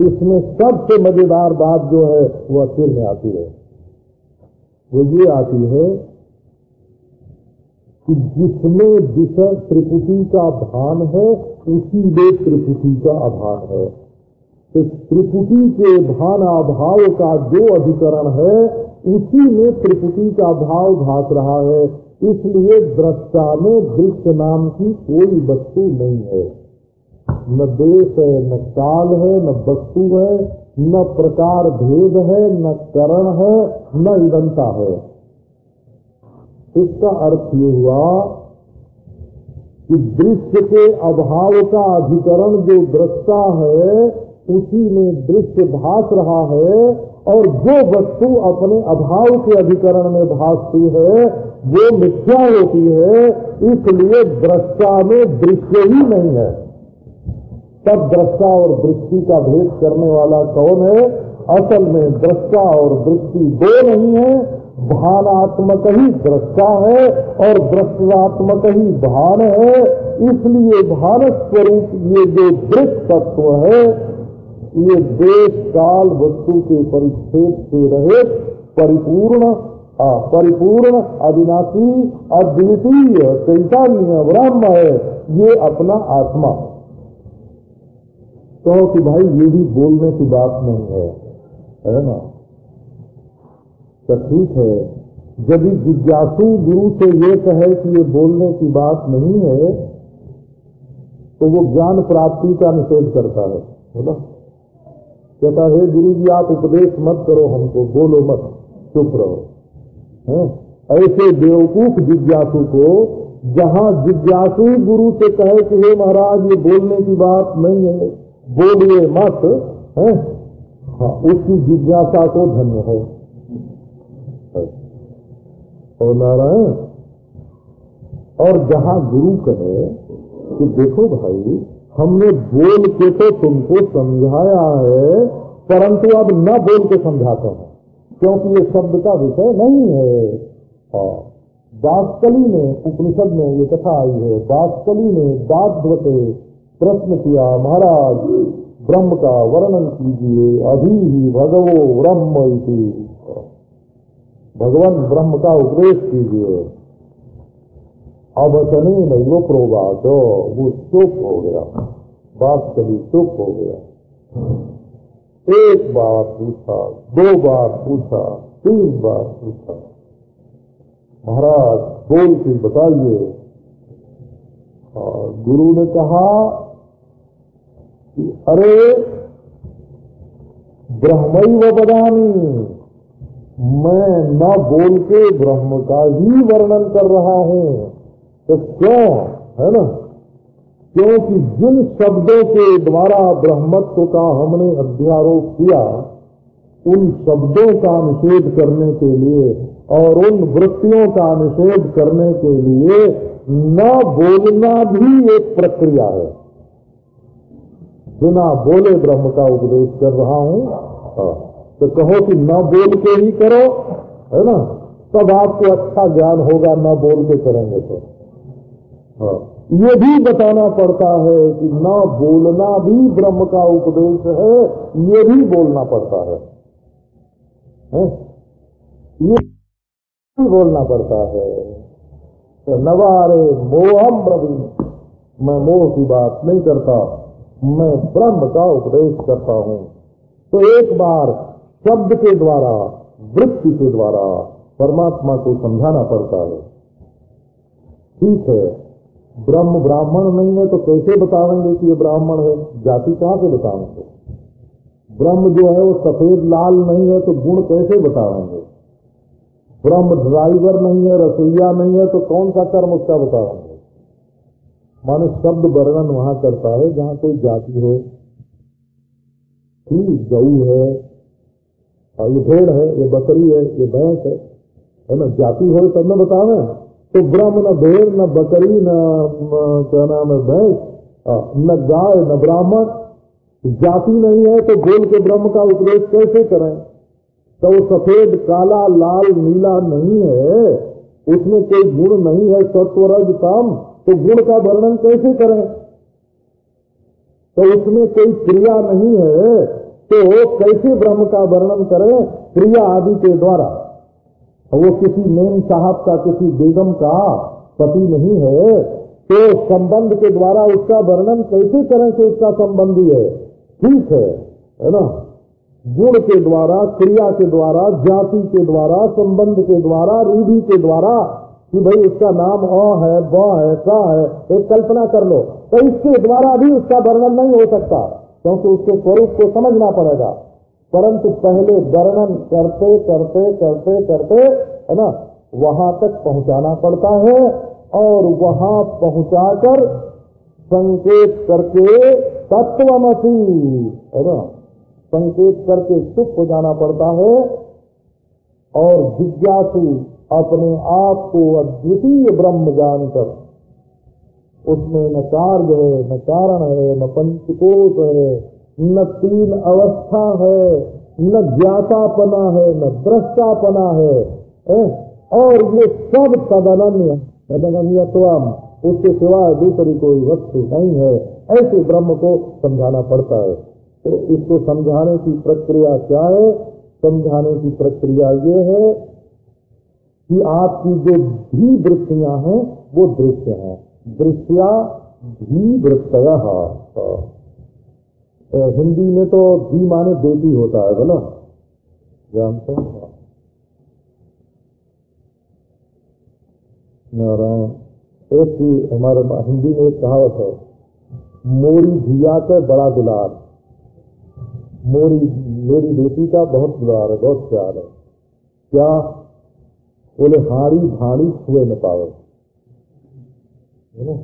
इसमें सबसे मज़ेदार बात जो है वो अखिर में आती है। वो ये आती है कि जिसमें विषय त्रिपुटी का भान है, उसी में त्रिपुटी का अभाव है। तो त्रिपुटी के भान अभाव का जो अधिकरण है, उसी में त्रिपुटी का भाव घास रहा है। इसलिए दृष्टा में दृश्य नाम की कोई वस्तु नहीं है। न देश है, न काल है, न वस्तु है, न प्रकार भेद है, न करण है, न इदंता है। इसका अर्थ ये हुआ कि दृश्य के अभाव का अधिकरण जो दृष्टा है उसी में दृश्य भास रहा है और जो वस्तु अपने अभाव के अधिकरण में भासती है, वो मिथ्या होती है, इसलिए दृष्टा में दृश्य ही नहीं है। तब दृष्टा और दृष्टि का भेद करने वाला कौन है? असल में दृष्टा और दृष्टि दो नहीं है, भानात्मक ही दृष्टा है और दृष्टात्मक ही भान है। इसलिए भान स्वरूप ये जो दृष्ट तत्व है ये देश काल वस्तु के परिच्छेद से रहे, परिपूर्ण परिपूर्ण, अविनाशी, अद्वितीय चैतन्य ब्रह्म है, ये अपना आत्मा। कहो कि भाई, ये भी बोलने की बात नहीं है है ना? तो ठीक है, यदि जिज्ञासु गुरु से ये कहे कि ये बोलने की बात नहीं है तो वो ज्ञान प्राप्ति का निषेध करता है, बोला? कहता है, गुरु जी, आप उपदेश मत करो हमको, बोलो मत, चुप रहो। है? ऐसे बेवकूफ़ जिज्ञासु को, जहाँ जिज्ञासु गुरु से कहे कि, हे महाराज, ये बोलने की बात नहीं है, बोलिए मत। है? हाँ उसकी जिज्ञासा को धन्य है। और नारायण, और जहाँ गुरु कहे कि, देखो भाई हमने बोल के तो तुमको समझाया है, परंतु अब न बोल के समझाता हूँ, क्योंकि ये शब्द का विषय नहीं है। हाँ बास्कली ने उपनिषद में ये कथा आई है बास्कली ने दाद्वते प्रश्न किया, महाराज, ब्रह्म का वर्णन कीजिए, अभी ही भगवो ब्रह्म भगवान ब्रह्म का उपदेश कीजिए। अवचनी नहीं वो प्रोवाच वो चुप हो गया। बात कभी चुप हो गया। एक बार पूछा, दो बार पूछा, तीन बार पूछा। महाराज, बोल के बताइए। और गुरु ने कहा कि, अरे ब्रह्मैव बदानी मैं न बोल के ब्रह्म का ही वर्णन कर रहा हूँ। तो क्यों? है ना? क्योंकि जिन शब्दों के द्वारा ब्रह्मत्व का हमने अध्यारोप किया, उन शब्दों का निषेध करने के लिए और उन वृत्तियों का निषेध करने के लिए न बोलना भी एक प्रक्रिया है। बिना बोले ब्रह्म का उपदेश कर रहा हूँ। हाँ। तो कहो कि न बोल के ही करो, है ना? तब आपको अच्छा ज्ञान होगा, न बोल के करेंगे तो। ये भी बताना पड़ता है कि ना बोलना भी ब्रह्म का उपदेश है ये भी बोलना पड़ता है, है? ये भी बोलना पड़ता है। तो नवारे मोहम रवि मैं मोह की बात नहीं करता मैं ब्रह्म का उपदेश करता हूँ। तो एक बार शब्द के द्वारा वृत्ति के द्वारा परमात्मा को समझाना पड़ता है। ठीक है। ब्रह्म ब्राह्मण नहीं है तो कैसे बतावेंगे कि ये ब्राह्मण है? जाति कहाँ से बताएँगे ब्रह्म जो है वो सफ़ेद लाल नहीं है तो गुण कैसे बतावेंगे ब्रह्म ड्राइवर नहीं है, रसोईया नहीं है तो कौन सा कर्म उसका बतावेंगे माने शब्द वर्णन वहाँ करता है, जहाँ कोई जाति है गऊ है और ये भेड़ है, ये बकरी है, ये भैंस है है ना? जाति हो तब न बतावे तो ब्रह्म न भेड़, न बकरी, न क्या नाम है, भैंस न गाय, न ब्राह्मण, जाति नहीं है तो बोल के ब्रह्म का उपदेश कैसे करें? तो वो सफ़ेद, काला, लाल, नीला नहीं है, उसमें कोई गुण नहीं है, सत्वरज काम तो गुण का वर्णन कैसे करें? तो उसमें कोई क्रिया नहीं है तो कैसे ब्रह्म का वर्णन करें? क्रिया आदि के द्वारा। वो किसी मेम साहब का, किसी बेगम का पति नहीं है तो संबंध के द्वारा उसका वर्णन कैसे करें कि उसका संबंधी है? ठीक है है ना? गुण के द्वारा, क्रिया के द्वारा, जाति के द्वारा, संबंध के द्वारा, रूढ़ी के द्वारा कि भाई उसका नाम अ है, ब है, क है, एक कल्पना कर लो। तो इसके द्वारा भी उसका वर्णन नहीं हो सकता, क्योंकि उसके स्वरूप को समझना पड़ेगा। परंतु पहले वर्णन करते करते करते करते, है ना, वहाँ तक पहुंचाना पड़ता है और वहाँ पहुंचाकर संकेत करके तत्वमसी, है ना, संकेत करके चुप हो जाना पड़ता है और जिज्ञासु अपने आप को अद्वितीय ब्रह्म जानकर, उसमें न कार्य है, न कारण है, न पंचकोश है न तीन अवस्था है, न ज्ञातापना है, न दृष्टापना है ए? और ये सब तदनन्य, तदनन्यत्वम, उसके सिवाय दूसरी कोई वस्तु नहीं है। ऐसे ब्रह्म को समझाना पड़ता है। तो इसको समझाने की प्रक्रिया क्या है? समझाने की प्रक्रिया ये है कि आपकी जो भी वृत्तियाँ हैं, वो दृश्य हैं। दृश्या धी वृत्तय हिंदी में तो धी माने बेटी होता है बोला जानते नारायण, एक ही हमारे हिंदी में एक कहावत है, मोरी धिया के बड़ा दुलार मोरी, मेरी बेटी का बहुत दुलार है, बहुत प्यार है। क्या बोले, हारी भाड़ी छुए न पावे? है ना?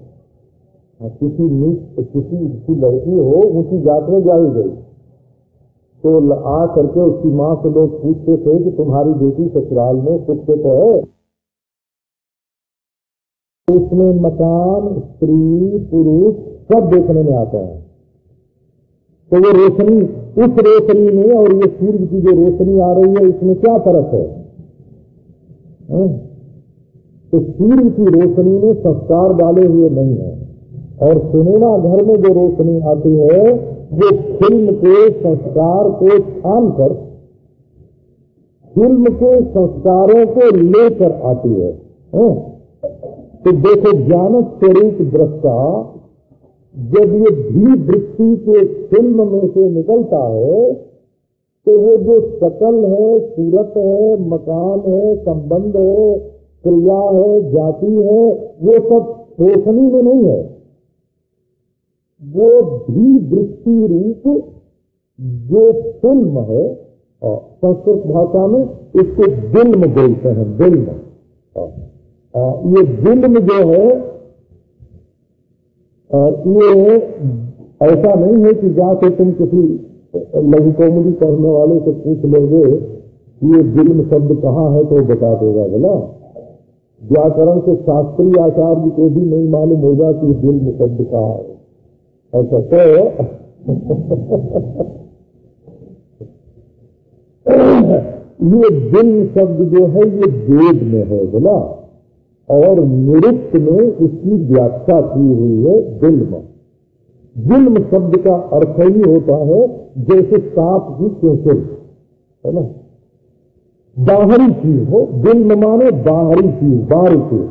किसी नीच किसी की लड़की हो उसी जात में जाई गई। तो आ करके उसकी माँ से लोग पूछते थे कि तुम्हारी बेटी ससुराल में सुख से तो है। उसमें मकान स्त्री पुरुष सब देखने में आता है। तो वो रोशनी उस रोशनी में और ये सूर्य की जो रोशनी आ रही है इसमें क्या फ़र्क है, है? तो सूर्य की रोशनी में संस्कार डाले हुए नहीं है। और सिनेमा घर में जो रोशनी आती है वो फ़िल्म के संस्कार को छान कर फ़िल्म के संस्कारों को लेकर आती है, है? तो देखो ज्ञान स्वरूप दृष्टा जब ये भी वृत्ति के फ़िल्म में से निकलता है तो वो जो सकल है सूरत है मकान है संबंध है क्रिया है जाति है वो सब रोशनी में नहीं है वो भी वृत्ति रूप, जो फ़िल्म है संस्कृत भाषा में इसको दिल्म बोलते हैं दिल्म ये दिल्म जो है ये ऐसा नहीं है कि जाके तुम किसी लघु कौमुदी पढ़ने वाले से पूछ लोगे ये दिल्म शब्द कहाँ है तो बता देगा बोला व्याकरण के शास्त्रीय आचार्य को भी नहीं मालूम होगा कि दिल्म शब्द कहाँ है। ऐसा तो ये दिल शब्द जो है, ये वेद में है, बोला। और निरुक्त में इसकी व्याख्या की हुई है दिल्म दिल्म शब्द का अर्थ ही होता है, जैसे सांप की केसर है ना? बाहरी चीज़ हो दिल्म माने बाहरी चीज़ बाहरी चीज़।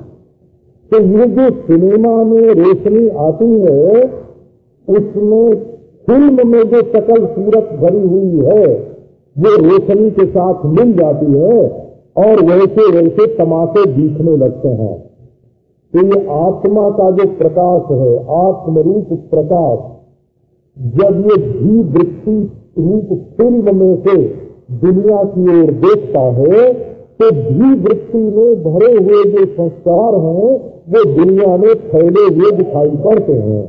तो ये जो सिनेमा में रोशनी आती है उसमें फ़िल्म में जो सकल सूरत भरी हुई है, वो रोशनी के साथ मिल जाती है और वैसे वैसे तमाशे दिखने लगते हैं। तो ये आत्मा का जो प्रकाश है, आत्मरूप प्रकाश, जब ये भी वृत्ति रूप फ़िल्म में से दुनिया की ओर देखता है तो भी वृत्ति में भरे हुए जो संस्कार हैं, वो दुनिया में फैले हुए दिखाई पड़ते हैं।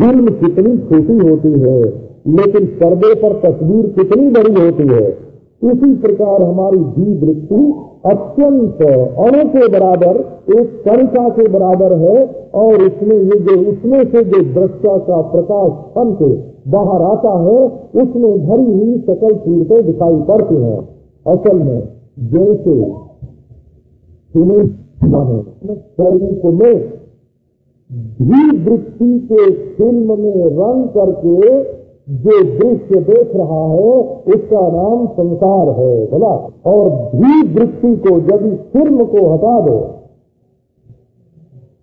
फ़िल्म कितनी छोटी होती है, लेकिन पर्दे पर तस्वीर कितनी बड़ी होती है इसी प्रकार हमारी जीव वृत्ति अत्यंत अणु के बराबर, एक कणिका के बराबर है, और इसमें ये जो, उसमें से जो दृष्टा का प्रकाश फन के बाहर आता है, उसमें भरी हुई सकल चीज़ें दिखाई पड़ती हैं। असल में जैसे शरीर में भी वृत्ति के फ़िल्म में रंग करके जो दृश्य देख रहा है, उसका नाम संसार है, बोला। और भी वृत्ति को यदि फ़िल्म को हटा दो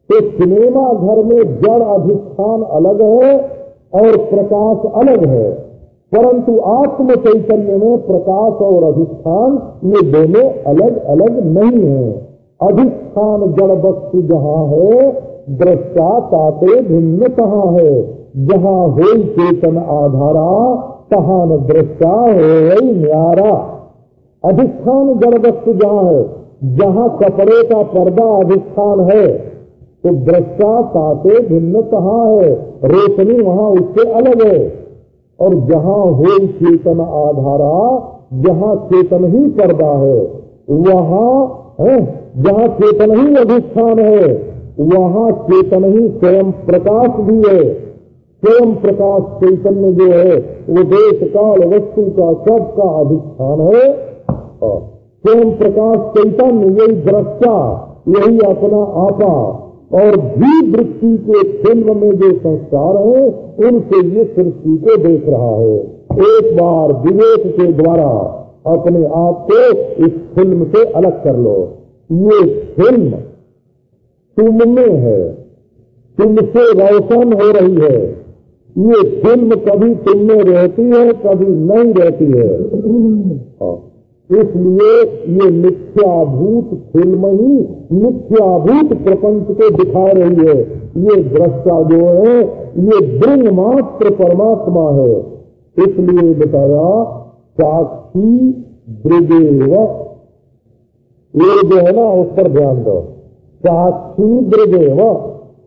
तो सिनेमा घर में जड़ अधिष्ठान अलग है और प्रकाश अलग है। परंतु आत्म चैतन्य में प्रकाश और अधिष्ठान ये दोनों अलग अलग नहीं है। अधिष्ठान जड़ वस्तु जहाँ है दृष्टा ताते भिन्न कहाँ है? जहाँ हो चेतन आधारा तहाँ न दृष्टा हो न्यारा। अधिष्ठान जड़ वस्तु जहाँ है, जहाँ कपड़े का पर्दा अधिष्ठान है तो दृष्टा ताते भिन्न कहाँ है? रोशनी वहाँ उससे अलग है। और जहाँ हो चेतन आधारा, जहाँ चेतन ही पर्दा है, वहाँ, है, जहाँ चेतन ही अधिष्ठान है। वहाँ चेतन ही स्वयं प्रकाश भी है। स्वयं प्रकाश चैतन्य जो है, वो देश काल वस्तु का सब का अधिष्ठान है। स्वयं प्रकाश चैतन्य, यही दृष्टा, यही अपना आपा और भी वृत्ति के फ़िल्म में जो संस्कार है, उनसे ये सृष्टि को देख रहा है। एक बार विवेक के द्वारा अपने आप को इस फ़िल्म से अलग कर लो। ये फ़िल्म तुम में है तुमसे रोशन हो रही है। ये फ़िल्म कभी तुम में रहती है, कभी नहीं रहती है। हाँ। इसलिए ये मिथ्याभूत फ़िल्म ही मिथ्याभूत प्रपंच को दिखा रही है। ये दृष्टा जो है, ये दृंग मात्र परमात्मा है। इसलिए बताया, साक्षी ब्रजेव। ये जो है ना, उस पर ध्यान दो। साक्षी ब्रजेव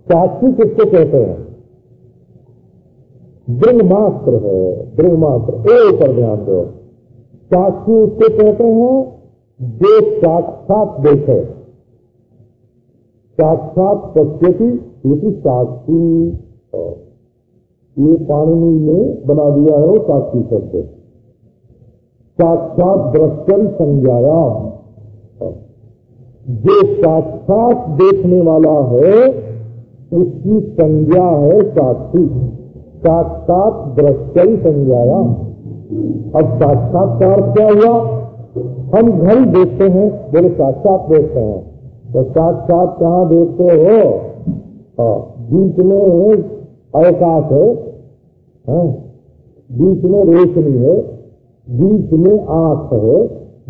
साक्षी किसको कहते हैं? दृढ़ मात्र है। दृढ़ मात्र ए ध्यान दो। साक्षी उसको कहते हैं जो साक्षात देखे। साक्षात पश्यति इसी साक्षी ये पाणनी ने बना दिया है वो साक्षी शब्द। साक्षात द्रष्टन संज्ञायाम। जो साक्षात देखने वाला है उसकी संज्ञा है साक्षी। साक्षात दृष्टि संज्ञाया अब साक्षात्कार क्या हुआ? हम घर देखते हैं। बोले साक्षात देखते हैं। तो साक्षात कहाँ देखते हो? हाँ, बीच में अवकाश है, है? बीच में रोशनी है। बीच में आँख है।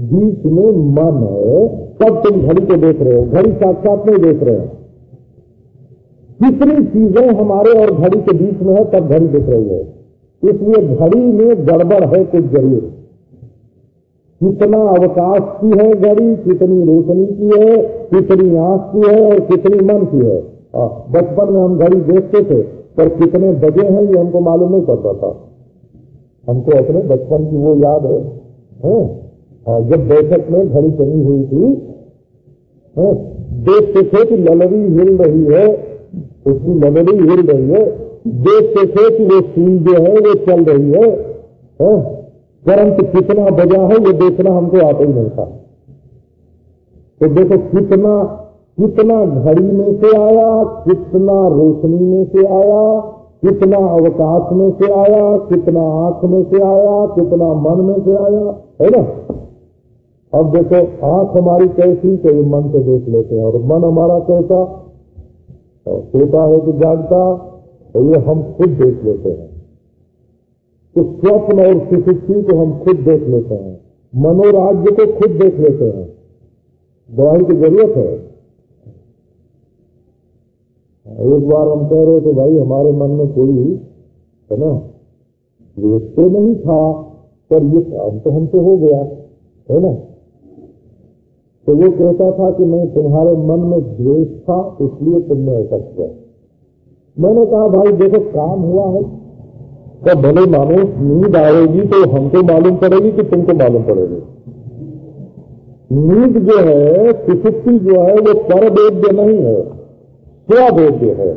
बीच में मन है। तब तुम घड़ी को देख रहे हो घड़ी साक्षात नहीं देख रहे हो। कितनी चीज़ें हमारे और घड़ी के बीच में है तब घड़ी दिख रही है। इसलिए घड़ी में गड़बड़ है कुछ ज़रूर। कितना अवकाश की है घड़ी कितनी रोशनी की है कितनी आँख की है और कितनी मन की है बचपन में हम घड़ी देखते थे पर कितने बजे हैं ये हमको मालूम नहीं पड़ता था। हमको अपने बचपन की वो याद है, है? जब बैठक में घड़ी चली हुई थी देखते थे कि ललरी हिल रही है उसकी नजरी हिल रही है देखते थे कि वो सील जो है वो चल रही है, परंतु कितना बजा है ये देखना हमको आता ही नहीं था तो देखो कितना कितना घड़ी में से आया कितना रोशनी में से आया कितना अवकाश में से आया कितना आँख में से आया कितना मन में से आया है ना? अब देखो, आँख हमारी कैसी तो ये मन से देख लेते हैं, और मन हमारा कैसा सोता है कि जागता तो ये हम खुद देख लेते हैं। तो स्वप्न और सुशुक्ति को हम खुद देख लेते हैं, मनोराज्य को खुद देख लेते हैं। दवाई की ज़रूरत है? एक बार हम कह रहे थे, भाई, हमारे मन में कोई है ना द्वेष तो नहीं था, पर ये काम तो हमसे हो गया, है ना? तो वो कहता था कि मैं तुम्हारे मन में द्वेष था, इसलिए तुमने ऐसा किया। मैंने कहा, भाई, देखो, काम हुआ है। तो भले मानो नींद आएगी तो हमको मालूम पड़ेगी कि तुमको मालूम पड़ेगी। नींद जो है, सुसुप्ति जो है, वो परवेद्य नहीं है क्या वेद्य है।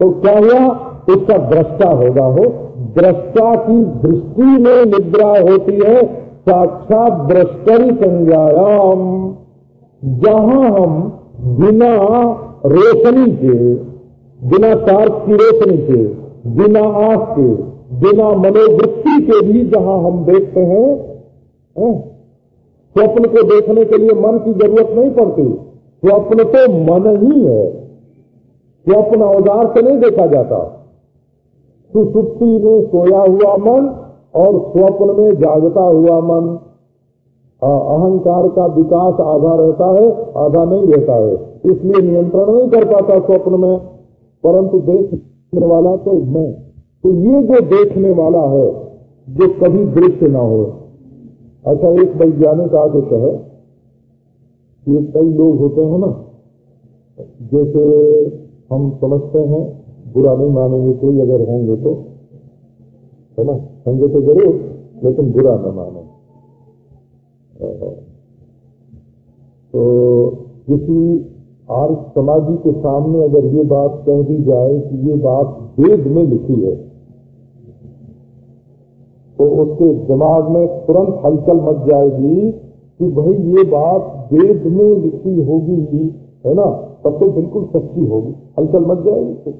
तो क्या हुआ? उसका दृष्टा होगा हो। दृष्टा की दृष्टि में निद्रा होती है, साक्षात दृष्टि संज्ञायाम। जहाँ हम बिना रोशनी के, बिना टार्च की रोशनी के, बिना आँख के, बिना मनोवृत्ति के भी जहाँ हम देखते हैं स्वप्न को देखने के लिए मन की ज़रूरत नहीं पड़ती। स्वप्न तो मन ही है। स्वप्न औज़ार से नहीं देखा जाता। सुसुप्ति में सोया हुआ मन और स्वप्न में जागता हुआ मन। अहंकार का विकास आधा रहता है, आधा नहीं रहता है। इसलिए नियंत्रण नहीं कर पाता स्वप्न में, परंतु देखने वाला तो मैं। तो ये जो देखने वाला है, जो कभी दृश्य ना हो। अच्छा एक वैज्ञानिक आगे कहे ये कई लोग होते हैं ना, जैसे हम समझते हैं, बुरा नहीं मानेंगे कोई अगर होंगे तो है ना? होंगे तो ज़रूर, लेकिन बुरा न माने तो किसी आर्य समाजी के सामने अगर ये बात कह दी जाए कि ये बात वेद में लिखी है तो उसके दिमाग में तुरंत हलचल मच जाएगी कि भाई ये बात वेद में लिखी होगी ही, है ना? तब तो बिल्कुल सच्ची होगी। हलचल मच जाएगी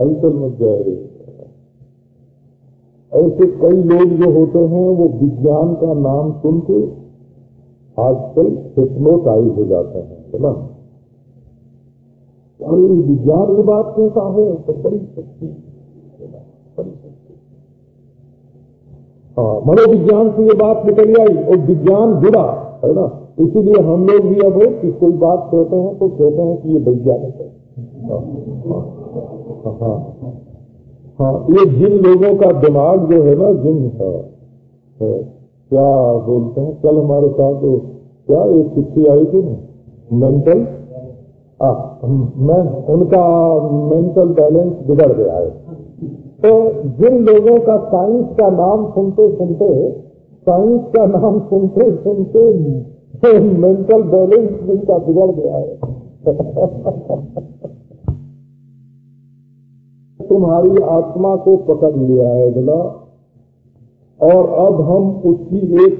हलचल मच जाएगी। ऐसे कई लोग जो होते हैं वो विज्ञान का नाम सुन के आजकल हिप्नोटाइज हो जाते हैं है ना? अरे विज्ञान की बात कैसा है? तो बड़ी शक्ति हाँ मनोविज्ञान से ये बात निकल आई और विज्ञान जुड़ा है ना? इसीलिए हम लोग भी अब कि कोई बात कहते हैं तो कहते हैं कि ये वैज्ञानिक है हाँ, हाँ हाँ। ये जिन लोगों का दिमाग जो है ना जिन है, है, क्या बोलते हैं कल हमारे साथ तो क्या एक चिट्ठी आई थी ना मेंटल आ, मैं उनका मेंटल बैलेंस बिगड़ गया है। तो जिन लोगों का साइंस का नाम सुनते सुनते साइंस का नाम सुनते सुनते मेंटल बैलेंस जिनका बिगड़ गया है। (laughs) तुम्हारी आत्मा को पकड़ लिया है बोला। और अब हम उसकी एक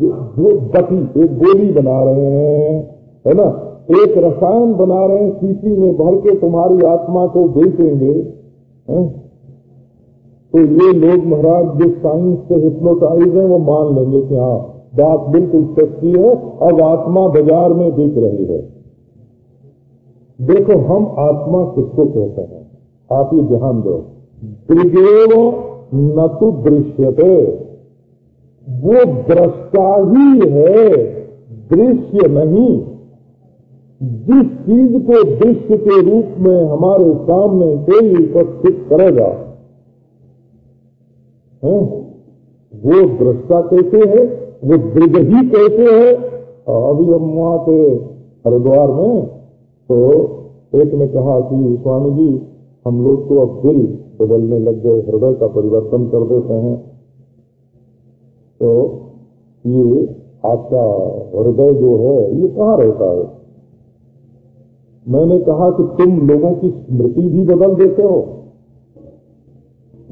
जो गति एक गोली बना रहे हैं, है ना? एक रसायन बना रहे हैं सीसी में भर के तुम्हारी आत्मा को बेचेंगे? तो ये लोग महाराज, जो साइंस से हिप्नोटाइज है, वो मान लेंगे कि हाँ बात बिल्कुल सच्ची है, अब आत्मा बाज़ार में बिक रही है। देखो, हम आत्मा किसको कहते हैं? आप ये ध्यान दो। दृगेव न तो दृश्यते, वो दृष्टा ही है, दृश्य नहीं। जिस चीज़ को दृश्य के रूप में हमारे सामने कोई उपस्थित करेगा, है? वो दृष्टा कैसे है? वो दृग ही कैसे है? अभी हम वहाँ थे हरिद्वार में तो एक ने कहा कि स्वामी जी हम लोग तो अब दिल बदलने लग गए, हृदय का परिवर्तन कर देते हैं। तो ये आपका हृदय जो है, ये कहाँ रहता है? मैंने कहा कि तुम लोगों की स्मृति भी बदल देते हो।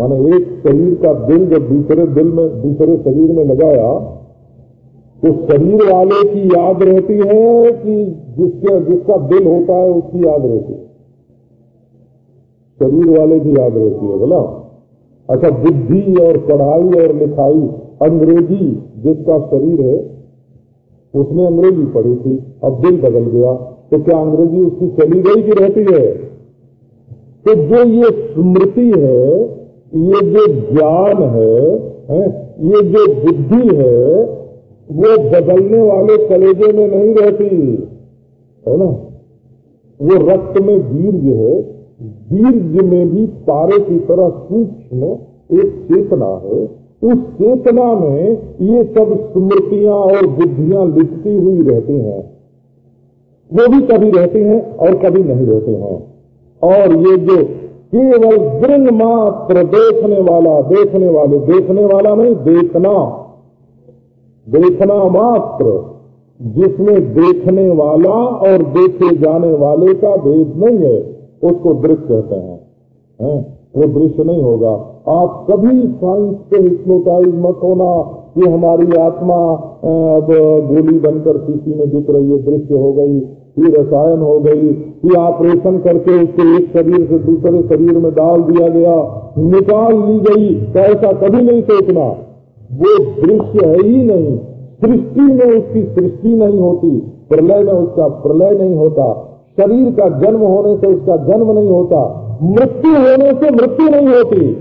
माने एक शरीर का दिल जब दूसरे दिल में, दूसरे शरीर में लगाया तो शरीर वाले की याद रहती है कि जिसके, जिसका दिल होता है, उसकी याद रहती है। शरीर वाले भी याद रहती है बोला। अच्छा बुद्धि और पढ़ाई और लिखाई अंग्रेज़ी जिसका शरीर है उसने अंग्रेज़ी पढ़ी थी अब दिल बदल गया तो क्या अंग्रेज़ी उसकी चली गई की रहती है? तो जो ये स्मृति है ये जो ज्ञान है, है ये जो बुद्धि है वो बदलने वाले कलेजे में नहीं रहती है ना? वो रक्त में वीर जो है वीर्य में भी तारे की तरह सूक्ष्म एक चेतना है, उस चेतना में ये सब स्मृतियाँ और बुद्धियाँ लिखती हुई रहती हैं। वो भी कभी रहती हैं और कभी नहीं रहते हैं। और ये जो केवल दृढ़ मात्र देखने वाला, देखने वाले, देखने वाला नहीं, देखना। देखना मात्र, जिसमें देखने वाला और देखे जाने वाले का भेद नहीं है। उसको दृश्य कहते हैं। है? वो दृश्य नहीं होगा। आप कभी साइंस से हिप्नोटाइज मत होना कि हमारी आत्मा अब गोली बनकर सीसी में दिख रही है, दृश्य हो गई ये रसायन हो गई ये ऑपरेशन करके उसको एक शरीर से दूसरे शरीर में डाल दिया गया, निकाल ली गई तो ऐसा कभी नहीं सोचना। वो दृश्य है ही नहीं। सृष्टि में उसकी सृष्टि नहीं होती, प्रलय में उसका प्रलय नहीं होता। शरीर का जन्म होने से उसका जन्म नहीं होता, मृत्यु होने से मृत्यु नहीं होती।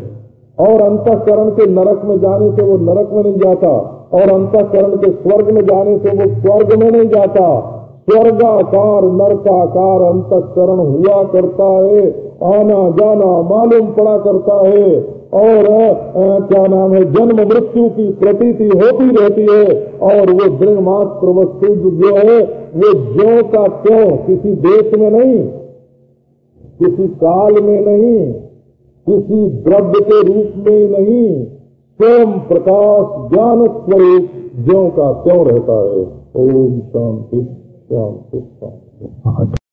और अंतकरण के नरक में जाने से वो नरक में नहीं जाता, और अंतकरण के स्वर्ग में जाने से वो स्वर्ग में नहीं जाता। स्वर्गाकार, नरकाकार अंतकरण हुआ करता है, आना जाना मालूम पड़ा करता है। और क्या नाम है, जन्म मृत्यु की प्रतीति होती रहती है, और वो दृढ़ मात्र वस्तु जो है, वो ज्यो का क्यों किसी देश में नहीं, किसी काल में नहीं, किसी द्रव्य के रूप में नहीं, स्वयं प्रकाश ज्ञान स्वरूप ज्यो का क्यों रहता है। ओम शांति शांति शांति।